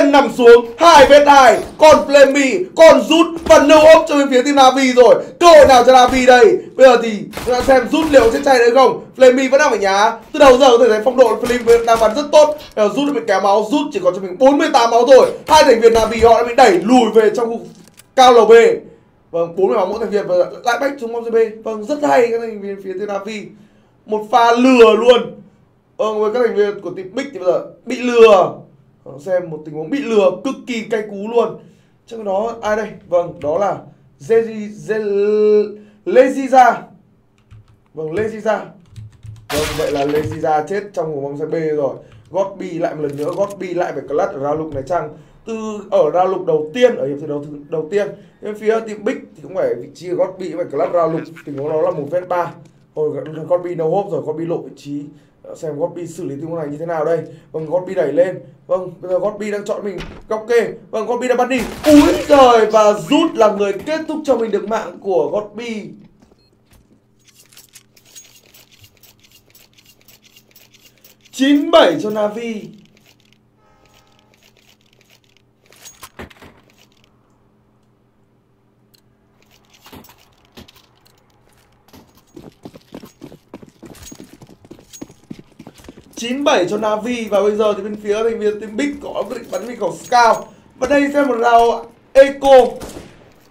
lên nằm xuống, hai bên hai còn Flammy còn rút và no up cho bên phía team Navi rồi. Cơ hội nào cho Navi đây? Bây giờ thì chúng ta xem rút liệu sẽ chạy được không? Flammy vẫn đang ở nhà. Từ đầu giờ có thể thấy phong độ Flammy đang bắn rất tốt. Bây giờ rút được bị kéo máu, rút chỉ còn cho mình 48 máu rồi hai thành viên Navi họ đã bị đẩy lùi về trong khu cao lầu B. Vâng 40 máu mỗi thành viên. Và lại bách xuống bom B vâng rất hay các thành viên phía team Navi. Một pha lừa luôn. Vâng với các thành viên của team Big thì bây giờ bị lừa. Ờ, xem một tình huống bị lừa cực kỳ cay cú luôn. Trong đó, ai đây? Vâng đó là Leziza. Vâng Leziza. Vâng vậy là Leziza chết trong cuộc bóng xe B rồi. Godby lại một lần nữa, Godby lại phải clutch ở round lục này chăng? Từ, ở ra lục đầu tiên, ở hiệp thi đấu đầu tiên. Bên phía team Big thì cũng phải vị trí của Godby phải clutch ra lục. Tình huống đó là một vs ba. Rồi Godby no hope rồi, Godby lộ vị trí xem Godby xử lý tình huống này như thế nào đây? Vâng Godby đẩy lên. Vâng bây giờ Godby đang chọn mình. Góc kê. Vâng Godby đã bắn đi. Úi trời và rút là người kết thúc cho mình được mạng của Godby 97 cho Navi. Chín bảy cho Navi. Và bây giờ thì bên phía thành viên team Big có quyết định bắn mình khẩu Scout. Và đây sẽ một round Eco.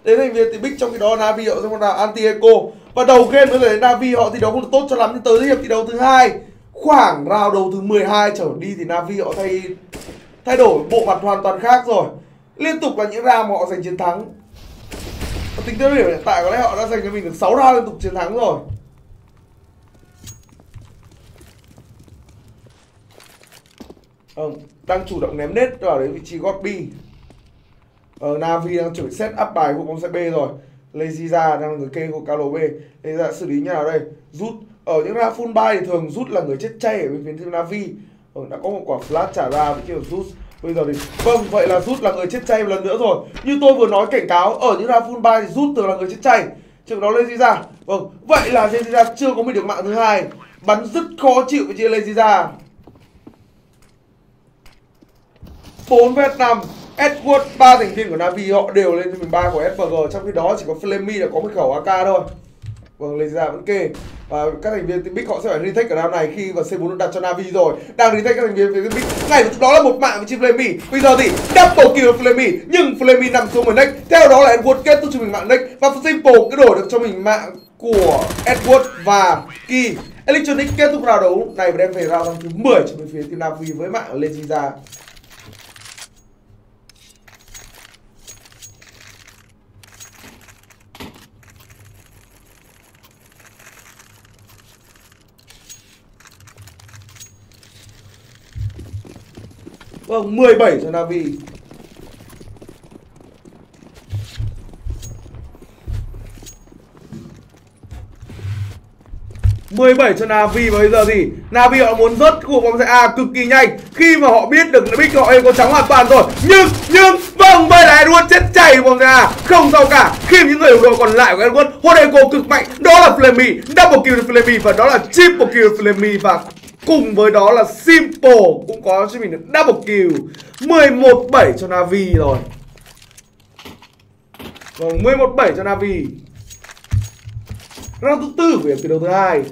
Đến thành viên team Big trong khi đó Navi họ sẽ một round anti Eco và đầu game có thể Navi họ thì đấu không được tốt cho lắm, nhưng tới hiệp thi đấu thứ hai, khoảng round đầu thứ 12 trở đi thì Navi họ thay thay đổi bộ mặt hoàn toàn khác rồi. Liên tục là những round mà họ giành chiến thắng. Và tính tới điểm hiện tại có lẽ họ đã giành cho mình được 6 round liên tục chiến thắng rồi. Vâng, đang chủ động ném nết vào đến vị trí gót bi, ờ, Navi đang chuẩn bị set up bài của bóng xe B rồi. Lazy ra đang là người kê của Carlo B. Lazy ra xử lý như nào đây? Rút. Ở những ra full buy thì thường rút là người chết chay ở bên phía team Navi. Ờ, đã có một quả flash trả ra với kiểu rút. Bây giờ thì vâng vậy là rút là người chết chay một lần nữa rồi. Như tôi vừa nói cảnh cáo ở những ra full buy thì rút thường là người chết chay. Chừng đó Lazy ra vâng vậy là Lazy ra chưa có mình được mạng thứ hai. Bắn rất khó chịu với chị Lazy ra 4 vs 5 Edward ba thành viên của Navi họ đều lên cho mình ba của SPG trong khi đó chỉ có Flemmy là có một khẩu AK thôi. Vâng, lấy ra vẫn kê. Và các thành viên team Big họ sẽ phải retake ở round này khi mà C4 đặt cho Navi rồi. Đang retake các thành viên team Big ngay đó là một mạng với chim Flammy bây giờ thì double kill Flammy nhưng Flammy nằm xuống với Nick. Theo đó là Edward kết thúc cho mình mạng Nick và Simple cứ đổi được cho mình mạng của Edward và Ki. Electronic kết thúc round đấu này và đem về round thứ 10 cho bên phía team Navi với mạng Leziza Vâng, 17 cho Navi. mười bảy cho Navi và bây giờ thì Navi họ muốn rớt khu bóng giải A cực kỳ nhanh. Khi mà họ biết được Big họ có trắng hoàn toàn rồi. Nhưng nhưng vâng bây là Edward chết chảy bóng giải A. Không sao cả khi những người đội còn lại của Edward hốt cực mạnh. Đó là Flemmy double kill Flemmy và đó là triple kill Flemmy và Cùng với đó là Simple cũng có cho mình được double kill. 11-7 cho Navi rồi. Vâng, 11-7 cho Navi. Round thứ tư của hiệp thi đấu thứ hai.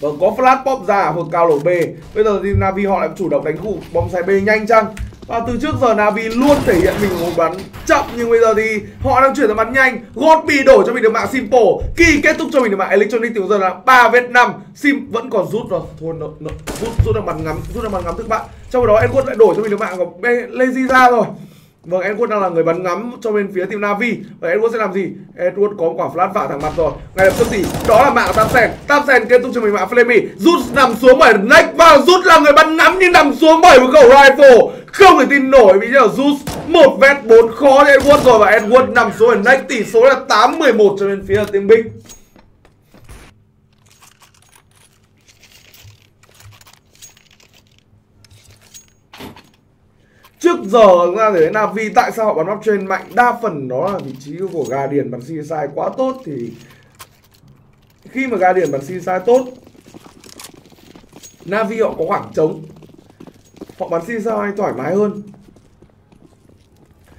Vâng, có flash pop ra ở cao lỗ B Bây giờ thì Navi họ lại chủ động đánh khu bom xài B nhanh chăng và từ trước giờ Navi luôn thể hiện mình một bắn chậm nhưng bây giờ thì họ đang chuyển sang bắn nhanh. Godby đổ cho mình được mạng Simple. Kỳ kết thúc cho mình được mạng Electronic từ giờ là 3 vết 5. Sim vẫn còn rút rồi. Thôi nó, nó, rút rút được bắn ngắm, rút được bắn ngắm thức bạn. Trong đó Edward lại đổ cho mình được mạng của Lazy ra rồi. Vâng, Edward đang là người bắn ngắm cho bên phía team Navi. Và Edward sẽ làm gì? Edward có quả flash vạ thẳng mặt rồi. Ngay lập tức gì? Đó là mạng Tamsen Tamsen kết thúc cho mình mạng Flammy Rút nằm xuống bởi neck và rút là người bắn ngắm nhưng nằm xuống bởi một khẩu rifle. Không thể tin nổi vì giờ rút một vét bốn khó cho Edward rồi. Và Edward nằm xuống bởi neck tỷ số là 8-11 cho bên phía team Big. Trước giờ chúng ta thấy vì tại sao họ bắn bắp trên mạnh Đa phần đó là vị trí của Guardian bắn sai quá tốt Thì khi mà Guardian bắn sai tốt, Navi họ có khoảng trống. Họ bắn CSI thoải mái hơn.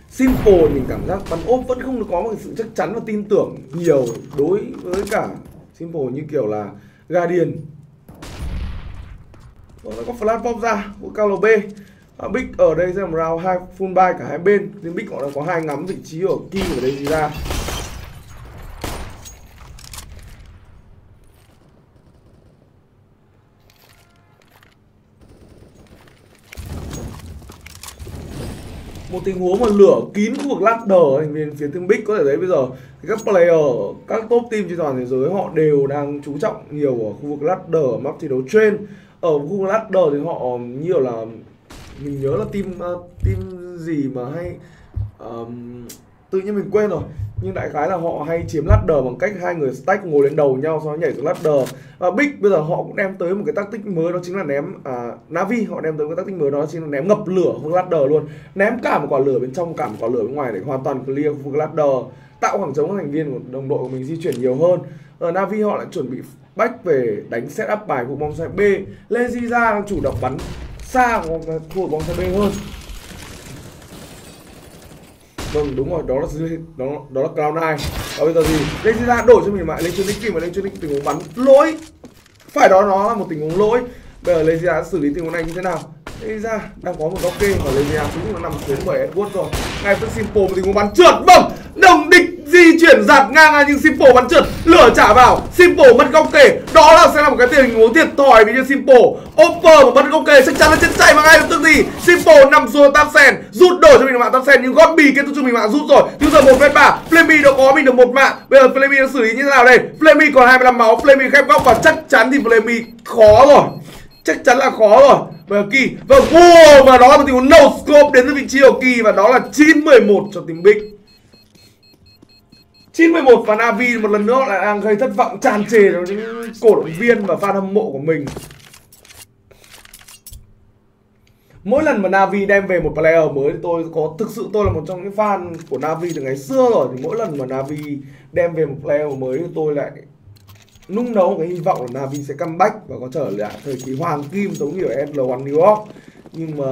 Simple, mình cảm giác bắn ốp vẫn không có một sự chắc chắn và tin tưởng nhiều đối với cả Simple như kiểu là Guardian. Nó có flash pop ra của Cao B. Ờ, à, Big ở đây sẽ làm round hai full buy cả hai bên. Nhưng Big họ đang có hai ngắm vị trí ở key ở đây gì ra. Một tình huống mà lửa kín khu vực ladder thành viên phía team Big có thể thấy bây giờ. Thì các player các top team trên toàn thế giới họ đều đang chú trọng nhiều ở khu vực ladder map thi đấu trên. Ở khu vực ladder thì họ nhiều là mình nhớ là team uh, team gì mà hay um, tự nhiên mình quên rồi. Nhưng đại khái là họ hay chiếm ladder bằng cách hai người stack ngồi lên đầu nhau sau đó nhảy xuống ladder. Và big bây giờ họ cũng đem tới một cái tactic mới đó chính là ném à, navi. Họ đem tới một cái tactic mới đó chính là ném ngập lửa khu ladder luôn. Ném cả một quả lửa bên trong cả một quả lửa bên ngoài để hoàn toàn clear khu vực ladder. Tạo khoảng trống cho thành viên của đồng đội của mình di chuyển nhiều hơn. Ở navi họ lại chuẩn bị back về đánh setup bài vụ bom xe b lazy ra chủ động bắn xa của khu bóng xe B hơn. Vâng đúng rồi, đó là đó đó là cloud nine. Và bây giờ gì lên ra đổi cho mình lại lên nick kim và lên nick tình huống bắn lỗi. Phải đó nó là một tình huống lỗi. Bây giờ lên ra xử lý tình huống này như thế nào? Lên ra đang có một góc kê và lên ra cũng là nằm xuống bởi Edward rồi. Ngay tức simple một tình huống bắn trượt. Vâng đồng địch di chuyển giạt ngang ra nhưng simple bắn trượt, lửa trả vào. Simple mất góc kề đó là sẽ là một cái tình huống thiệt thòi vì như simple. Offer mà mất góc kề chắc chắn là chết chạy mà ngay lập tức gì simple nằm xuống tam sen, rút đổi cho mình mạng tam sen, nhưng gót bì kết thúc cho mình mạng rút rồi. Nhưng giờ một vết ba flammy đã có mình được một mạng. Bây giờ flammy đang xử lý như thế nào đây? Flammy còn 25 máu flammy khép góc và chắc chắn thì flammy khó rồi. Chắc chắn là khó rồi. Và kỳ và wow và đó là một tình huống no scope đến từ vị trí của kỳ và đó là 9 11 cho team big. 91 và Navi một lần nữa lại đang gây thất vọng tràn trề cho những cổ động viên và fan hâm mộ của mình. Mỗi lần mà Navi đem về một player mới thì tôi có, thực sự tôi là một trong những fan của Navi từ ngày xưa rồi. Thì mỗi lần mà Navi đem về một player mới thì tôi lại nung nấu cái hy vọng là Navi sẽ comeback và có trở lại thời kỳ hoàng kim giống như ở L1 New York. Nhưng mà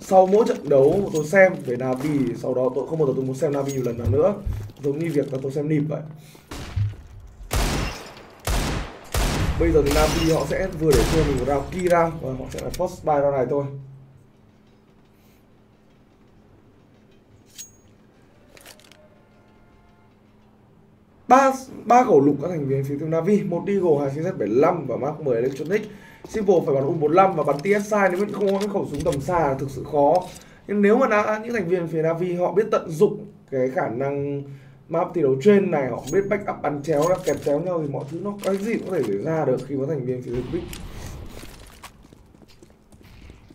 sau mỗi trận đấu tôi xem về Navi sau đó tôi không bao giờ tôi muốn xem Navi một lần nào nữa giống như việc là tôi xem nịp vậy. Bây giờ thì Navi họ sẽ vừa để cho mình một round key ra và họ sẽ là first buy round này thôi. Ba ba khẩu lục các thành viên phía team Navi một Deagle hai CZ 75 và Mark 10 Electronic. Simple phải bắn U45 và bắn TSI nếu vẫn không có cái khẩu súng tầm xa là thực sự khó. Nhưng nếu mà đã, những thành viên phía Navi họ biết tận dụng cái khả năng map thi đấu trên này, họ biết backup bắn chéo, là kẹp chéo nhau thì mọi thứ nó cái gì cũng có thể xảy ra được khi có thành viên phía Big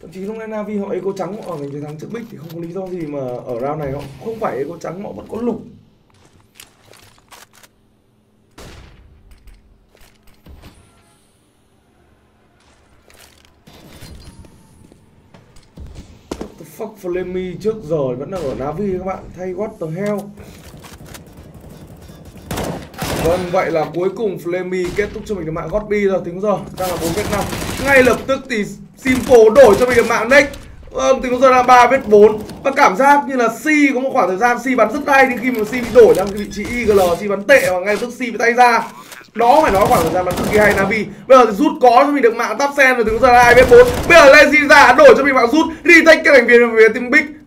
thậm chí lúc nãy Navi họ eco trắng ở mình chiến thắng trước bích thì không có lý do gì mà ở round này họ không phải eco trắng, họ vẫn có lục. Fuck Flammy trước giờ vẫn đang ở Navi các bạn, thay what the hell. Vâng, vậy là cuối cùng Flammy kết thúc cho mình được mạng Godby rồi, tính giờ đang là 4 vết 5 Ngay lập tức thì Simple đổi cho mình được mạng Next Vâng, tính giờ là 3 vết 4 Và cảm giác như là C có một khoảng thời gian C bắn rất hay Nhưng khi mà C bị đổi sang vị trí IGL, C bắn tệ và ngay lập tức C bị tay ra đó phải nói khoảng thời gian bắn cực kỳ hay Navi. Bây giờ thì rút có cho mình được mạng Tapsen rồi từ giờ là hai bốn. Bây giờ Lazy ra đổi cho mình mạng rút retake các thành viên về team big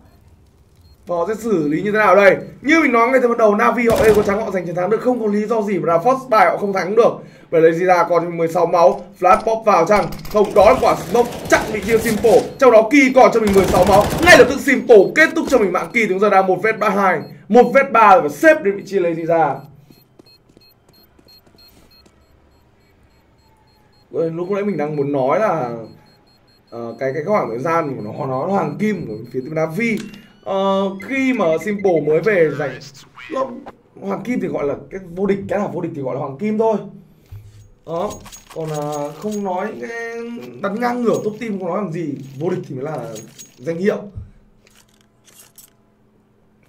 và họ sẽ xử lý như thế nào đây? Như mình nói ngay từ ban đầu Navi họ đây có trắng họ giành chiến thắng được. Không có lý do gì mà là first bài họ không thắng được. Bởi lấy gì ra còn 16 máu flash pop vào chăng? Không đó là quả smoke chặn bị kia simple. Trong đó kỳ còn cho mình 16 máu. Ngay lập tức simple kết thúc cho mình mạng kỳ chúng giờ đang một vết ba hai. Một vết ba và xếp đến vị trí lấy gì ra lúc nãy mình đang muốn nói là uh, cái cái khoảng thời gian của nó nó hoàng kim của phía team Navi uh, khi mà Simple mới về giành hoàng kim thì gọi là cái vô địch cái là vô địch thì gọi là hoàng kim thôi. Đó còn à, không nói cái đặt ngang ngửa top team không nói làm gì vô địch thì mới là danh hiệu.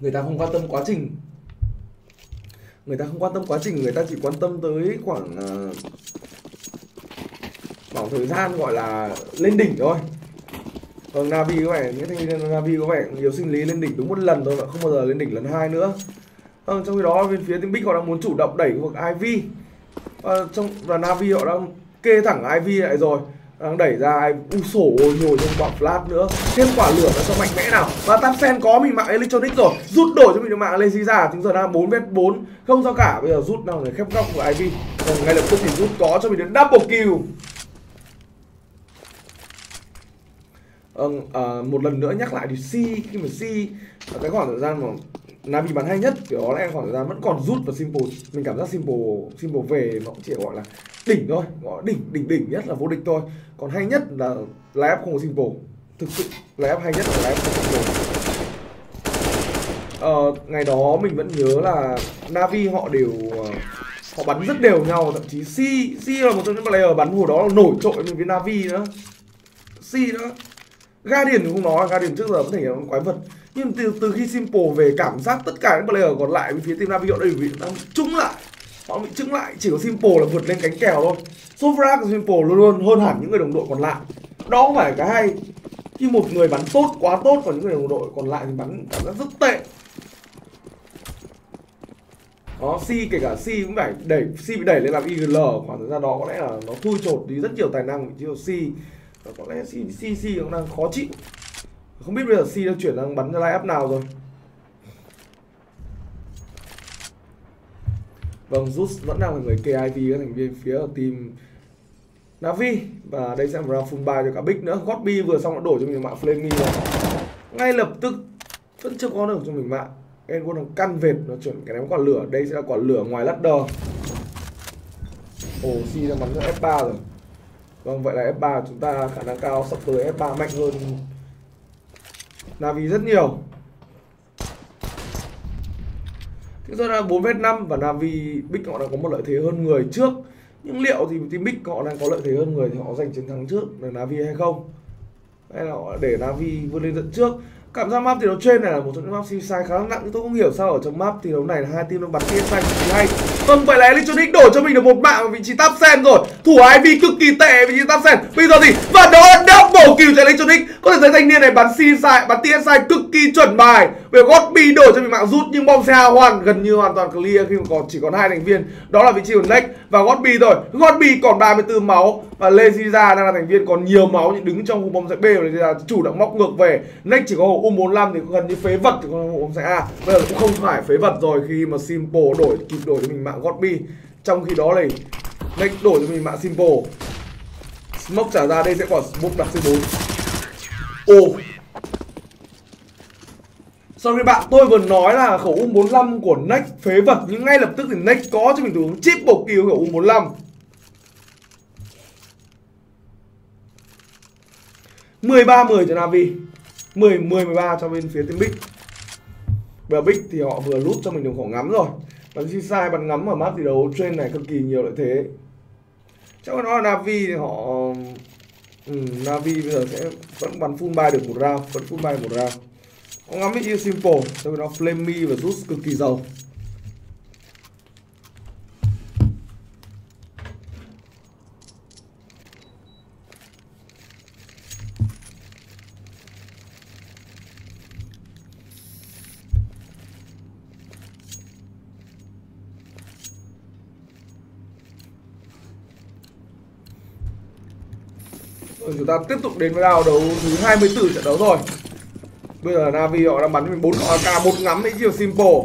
Người ta không quan tâm quá trình. Người ta không quan tâm quá trình người ta chỉ quan tâm tới khoảng à, khoảng thời gian gọi là lên đỉnh thôi. Vâng, Navi có vẻ những thanh niên Navi có vẻ nhiều sinh lý lên đỉnh đúng một lần thôi không bao giờ lên đỉnh lần hai nữa. Vâng trong khi đó bên phía team Big họ đang muốn chủ động đẩy vực IV và trong và Navi họ đang kê thẳng IV lại rồi. Đang đẩy ra u sổ nhồi trong quả flash nữa. Thêm quả lửa nó cho mạnh mẽ nào. Và Tapsen có mình mạng electronic rồi. Rút đổi cho mình được mạng lazy ra. Chúng giờ đang bốn vết bốn. Không sao cả. Bây giờ rút nào để khép góc của IV và vâng, ngay lập tức thì rút có cho mình được double kill. Vâng, à, một lần nữa nhắc lại thì C khi mà C à, cái khoảng thời gian mà Navi bắn hay nhất kiểu đó là khoảng thời gian vẫn còn rút và Simple mình cảm giác Simple Simple về nó cũng chỉ gọi là đỉnh thôi gọi đỉnh đỉnh đỉnh nhất là vô địch thôi. Còn hay nhất là Live không có Simple. Thực sự Live hay nhất là Live không có Simple. Ờ, ngày đó mình vẫn nhớ là Navi họ đều ờ, họ bắn rất đều nhau thậm chí C C là một trong những player bắn hồi đó là nổi trội với Navi nữa. C nữa. Guardian thì không nói, Guardian trước giờ vẫn thể hiện quái vật. Nhưng từ từ khi Simple về cảm giác tất cả những player còn lại bên phía team Navi đây bị đang trúng lại. Họ bị trứng lại, chỉ có Simple là vượt lên cánh kèo thôi. Sofra của Simple luôn luôn hơn hẳn những người đồng đội còn lại. Đó không phải cái hay. Khi một người bắn tốt, quá tốt, còn những người đồng đội còn lại thì bắn cảm giác rất tệ. Đó, C, kể cả C cũng phải đẩy, C bị đẩy lên làm IGL khoảng thời gian đó. Có lẽ là nó thui chột đi rất nhiều tài năng của C và có lẽ CC cũng đang khó chịu. Không biết bây giờ C đang chuyển sang bắn ra line up nào rồi. Vâng, Zeus vẫn đang là người KIV các thành viên phía ở team Navi. Và đây sẽ là round full buy cho cả Big nữa. Godby vừa xong đã đổi cho mình mạng Flamey rồi. Ngay lập tức Vẫn chưa có được cho mình mạng. Engon đang căn vệt nó chuẩn cái ném quả lửa. Đây sẽ là quả lửa ngoài ladder. Ồ, C đang bắn ra F3 rồi. Vâng, vậy là F3 chúng ta khả năng cao sắp tới F3 mạnh hơn Navi rất nhiều. Thế ra là 4 vết 5 và Navi Big họ đang có một lợi thế hơn người trước. Nhưng liệu thì team Big họ đang có lợi thế hơn người thì họ giành chiến thắng trước là Navi hay không? Hay là họ để Navi vươn lên dẫn trước? Cảm giác map thì đấu trên này là một trong những map sai khá là nặng Tôi không hiểu sao ở trong map thì đấu này là hai team đang bắn tiên xanh thì hay. Vâng vậy là Electronic đổi cho mình được một mạng ở vị trí top sen rồi. Thủ IV cực kỳ tệ vị trí top sen Bây giờ thì, và đó double kill cho Electronic. Có thể thấy thanh niên này bắn si sai bắn tia sai cực kỳ chuẩn bài. Về Godby đổi cho mình mạng rút nhưng bom xe hoàn gần như hoàn toàn clear khi mà còn chỉ còn hai thành viên. Đó là vị trí của Nick và Godby rồi Godby còn 34 máu và Leziza đang là thành viên còn nhiều máu nhưng đứng trong khu bom xe B và chủ động móc ngược về. Nick chỉ có U45 thì gần như phế vật thì có bom xe A. Bây giờ cũng không phải phế vật rồi khi mà Simple đổi, kịp đổi cho mình mạng Godby Trong khi đó này Nick đổi cho mình mạng Simple Smoke trả ra đây sẽ còn smoke đặc C4 Ồ Sorry bạn, tôi vừa nói là khẩu U45 của Next phế vật Nhưng ngay lập tức thì Next có cho mình tình huống triple kill khẩu U45 13 10 cho Navi 10-13 cho bên phía team Big. Bây giờ Big thì họ vừa lút cho mình được khẩu ngắm rồi. Bắn si sai bắn ngắm ở map thi đấu trên này cực kỳ nhiều lợi thế. Chắc nó là Navi thì họ ừ, Navi bây giờ sẽ vẫn bắn full buy được một round Vẫn full buy một round. Có ngắm với Simple. Sau đó Flamey và rút cực kỳ giàu. Chúng ta tiếp tục đến với đào đấu thứ 24 trận đấu rồi bây giờ Navi họ đang bắn mình bốn AK một ngắm đấy chiều simple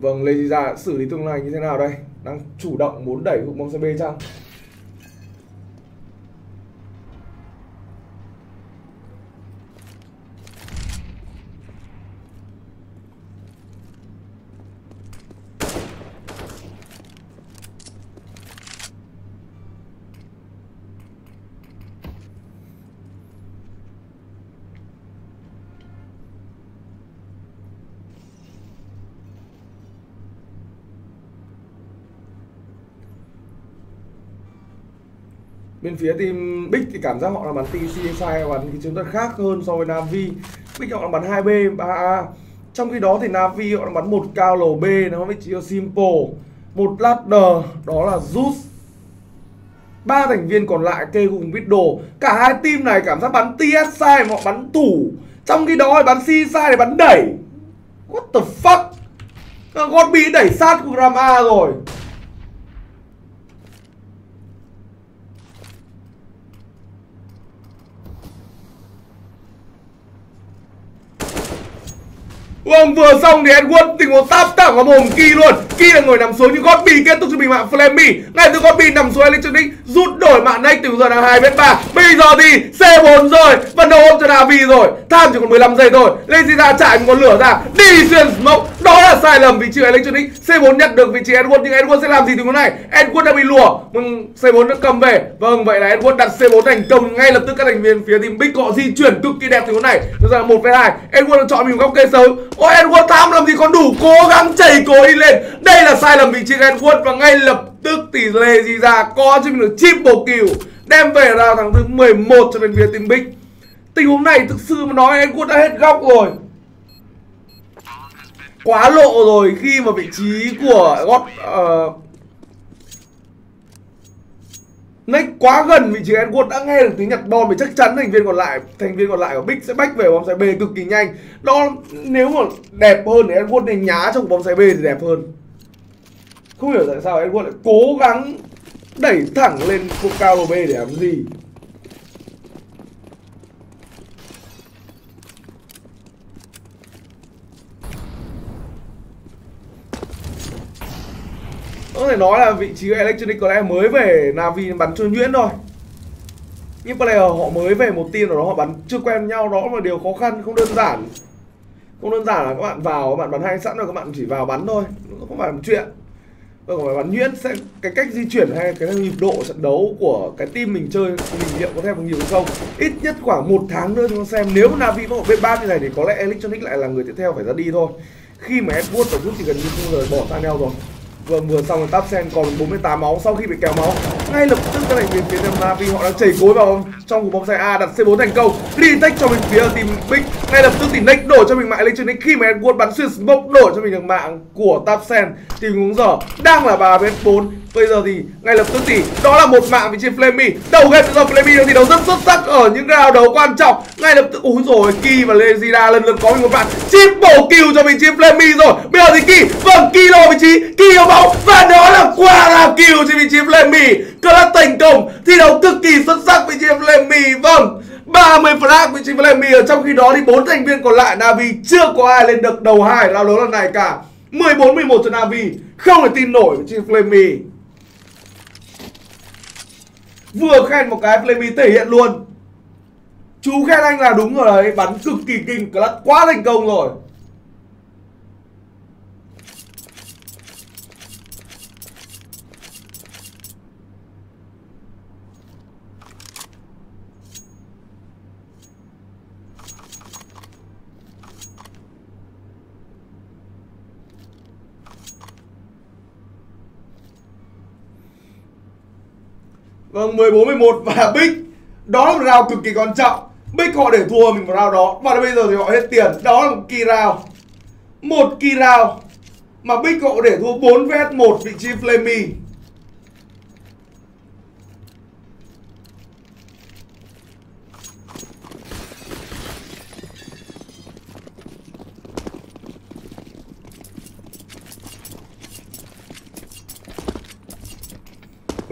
Vâng, Lê Ra dạ xử lý tương lai như thế nào đây? Đang chủ động muốn đẩy hụt bóng xe B chăng? Phía team Big thì cảm giác họ là bắn TC sai và cái chiến thuật khác hơn so với Navi. Big họ là bắn 2B 3A trong khi đó thì Navi họ là bắn một cao lầu B, nó với chỉ simple, một ladder, đó là Zeus. Ba thành viên còn lại kê cùng biết đồ cả hai team này cảm giác bắn TS sai họ bắn tủ. Trong khi đó thì bắn C sai thì bắn đẩy. What the fuck? God bị đẩy sát của Ram A rồi. Vâng, vừa xong thì Edward tình huống táp thẳng vào mồm Ki luôn. Ki là người nằm xuống nhưng Godby kết thúc cho mình mạng Flammy Ngay từ Godby nằm xuống Electronic rút đổi mạng next từ giờ là 2 mét 3 Bây giờ thì C4 rồi Và đầu ôm cho Navi rồi. Tham chỉ còn 15 giây thôi. Lazy ra chạy một con lửa ra. Đi xuyên smoke. Đó là sai lầm vị trí Electronic. C4 nhận được vị trí Edward nhưng Edward sẽ làm gì tình huống này? Edward đã bị lùa. Nhưng C4 đã cầm về. Vâng, vậy là Edward đặt C4 thành công. Ngay lập tức các thành viên phía team Big họ di chuyển cực kỳ đẹp tình huống này. Bây giờ là 1 2 Edward chọn mình một góc cây sớm Ôi Edward tham làm gì còn đủ. Cố gắng chảy cố đi lên. Đây là sai lầm vị trí Edward Và ngay lập tức tỷ lệ gì ra Có cho mình được triple kill Đem về ra thằng thứ 11 cho bên phía team Big. Tình huống này thực sự mà nói Edward đã hết góc rồi. Quá lộ rồi khi mà vị trí của gót uh, Nick quá gần vị trí Edward đã nghe được tiếng nhặt bom thì chắc chắn thành viên còn lại thành viên còn lại của Big sẽ bách về bóng xoáy B cực kỳ nhanh. Đó nếu mà đẹp hơn thì Edward nên nhá trong bóng xoáy B thì đẹp hơn. Không hiểu tại sao Edward lại cố gắng đẩy thẳng lên cột cao của B để làm gì. Có thể nói là vị trí Electronic có lẽ mới về Navi bắn chưa nhuyễn thôi. Nhưng player họ mới về một team rồi đó, họ bắn chưa quen nhau, đó là điều khó khăn, không đơn giản. Không đơn giản là các bạn vào, các bạn bắn hay sẵn rồi, các bạn chỉ vào bắn thôi, nó không phải một chuyện. Còn phải bắn nhuyễn, sẽ, cái cách di chuyển hay cái nhịp độ trận đấu của cái team mình chơi mình liệu có thêm được nhiều hay không, ít nhất khoảng một tháng nữa chúng ta xem. Nếu Navi có một V3 như này thì có lẽ Electronic lại là người tiếp theo phải ra đi thôi. Khi mà Edward và rút thì gần như không rời bỏ Tanel rồi. Vừa vừa xong là tap sen còn 48 máu sau khi bị kéo máu ngay lập tức các thành viên phía nam Navi họ đang chảy cối vào trong của bóng xe A đặt C4 thành công. Retake cho mình phía team Big. Ngay lập tức thì Nick đổi cho mình mạng lên trên khi mà Edward bắn xuyên smoke đổi cho mình được mạng của Tapsen. Tình huống giờ đang là bà bên 4 Bây giờ thì ngay lập tức thì đó là một mạng vị trên Flammy Đầu game do Flammy đang thi đấu rất xuất sắc ở những round đấu quan trọng. Ngay lập tức, úi rồi Ki và Lezida lần lượt có mình một bạn bổ kill cho mình trên Flammy rồi. Bây giờ thì Ki vâng Ki lô vị trí. Ki ở bóng, và đó là quả là kill trên vị trí Flammy Clutch thành công thi đấu cực kỳ xuất sắc với chị Flemmy vâng 30 flag với chị Flemmy ở trong khi đó thì bốn thành viên còn lại Navi chưa có ai lên được đầu hai round đấu lần này cả. 14 11 cho Navi, không thể tin nổi với chị Flemmy Vừa khen một cái Flemmy thể hiện luôn. Chú khen anh là đúng rồi đấy, Bắn cực kỳ kinh, Clutch quá thành công rồi. Vâng 14 11 và Big Đó là một round cực kỳ quan trọng. Big họ để thua mình một round đó. Và bây giờ thì họ hết tiền. Đó là một kỳ round. Một kỳ round. Mà Big họ để thua 4 vs 1 vị trí Flammy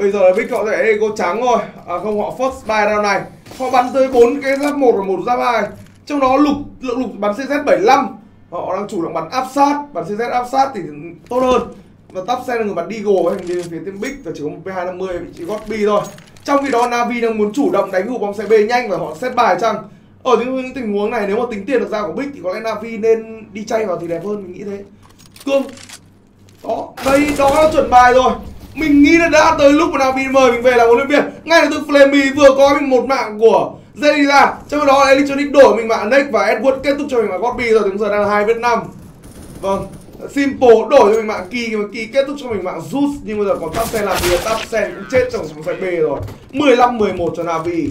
Bây giờ là Big họ sẽ ego trắng rồi à, Không họ first buy round này. Họ bắn tới bốn cái giáp một và một giáp hai. Trong đó lục lượng lục bắn CZ 75 họ đang chủ động bắn áp sát bắn CZ áp sát thì tốt hơn. Và tắp xe là người bắn Deagle với hành phía team Big và chỉ có một P250 vị trí gót bi thôi. Trong khi đó Navi đang muốn chủ động đánh hụt bóng xe B nhanh và họ xét bài chăng? Ở những, những tình huống này nếu mà tính tiền được ra của Big thì có lẽ Navi nên đi chay vào thì đẹp hơn mình nghĩ thế. Cương. Đó đây đó là chuẩn bài rồi mình nghĩ là đã tới lúc mà Navi mời mình về làm huấn luyện viên. Ngay lập tức Flammy vừa có mình một mạng của zelina trong đó, Electronic đổi mình mạng Next và Edward kết thúc cho mình mạng Godby. Giờ đang là hai vết năm vâng Simple đổi cho mình mạng Kỳ mà Kỳ kết thúc cho mình mạng Zeus. Nhưng bây giờ còn Tapsen làm gì? Tapsen cũng chết trong vòng xoay B rồi. 15 11 cho Navi.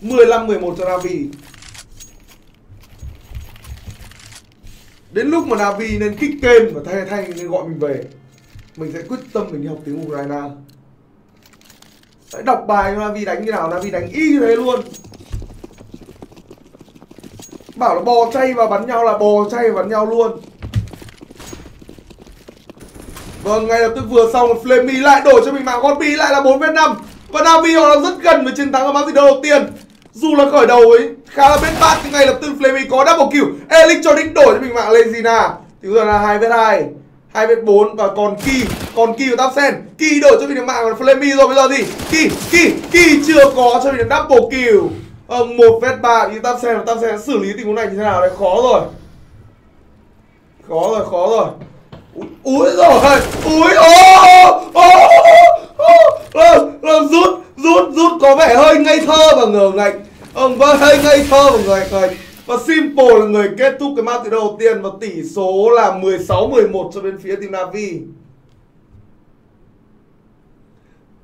15 11 cho Navi. Đến lúc mà Navi nên kích tên và thay thay nên gọi mình về Mình sẽ quyết tâm mình đi học tiếng Ukraine. Đấy, đọc bài cho Navi đánh như nào Navi đánh y như thế luôn. Bảo là bò chay và bắn nhau là bò chay và bắn nhau luôn. Vâng, ngay lập tức vừa xong một Flammy lại đổi cho mình mạng con bì lại là 4 vết 5 Và Navi họ đang rất gần với chiến thắng ở map đầu tiên. Dù là khởi đầu ấy khá là bết bát nhưng ngay lập tức Flammy có double kill. Electronic đổi cho mình mạng Lezina. Thì giờ là hai vết hai, hai vết bốn và còn Ki còn Ki của Tapsen. Ki đổi cho mình được mạng còn Flammy rồi bây giờ gì Ki Ki Ki chưa có cho mình được double kill. Ờ, một vết ba như Tapsen và Tapsen xử lý tình huống này như thế nào đây? Khó rồi. Khó rồi khó rồi. Úi rồi úi ô ô ô vâng, vâng, rút rút rút có vẻ hơi ngây thơ và ngờ ngạnh ông vâng hơi ngây thơ của người ngạch và Simple là người kết thúc cái map đầu tiên và tỷ số là 16-11 cho bên phía team Navi.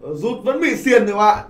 Rút vẫn bị xiên các bạn.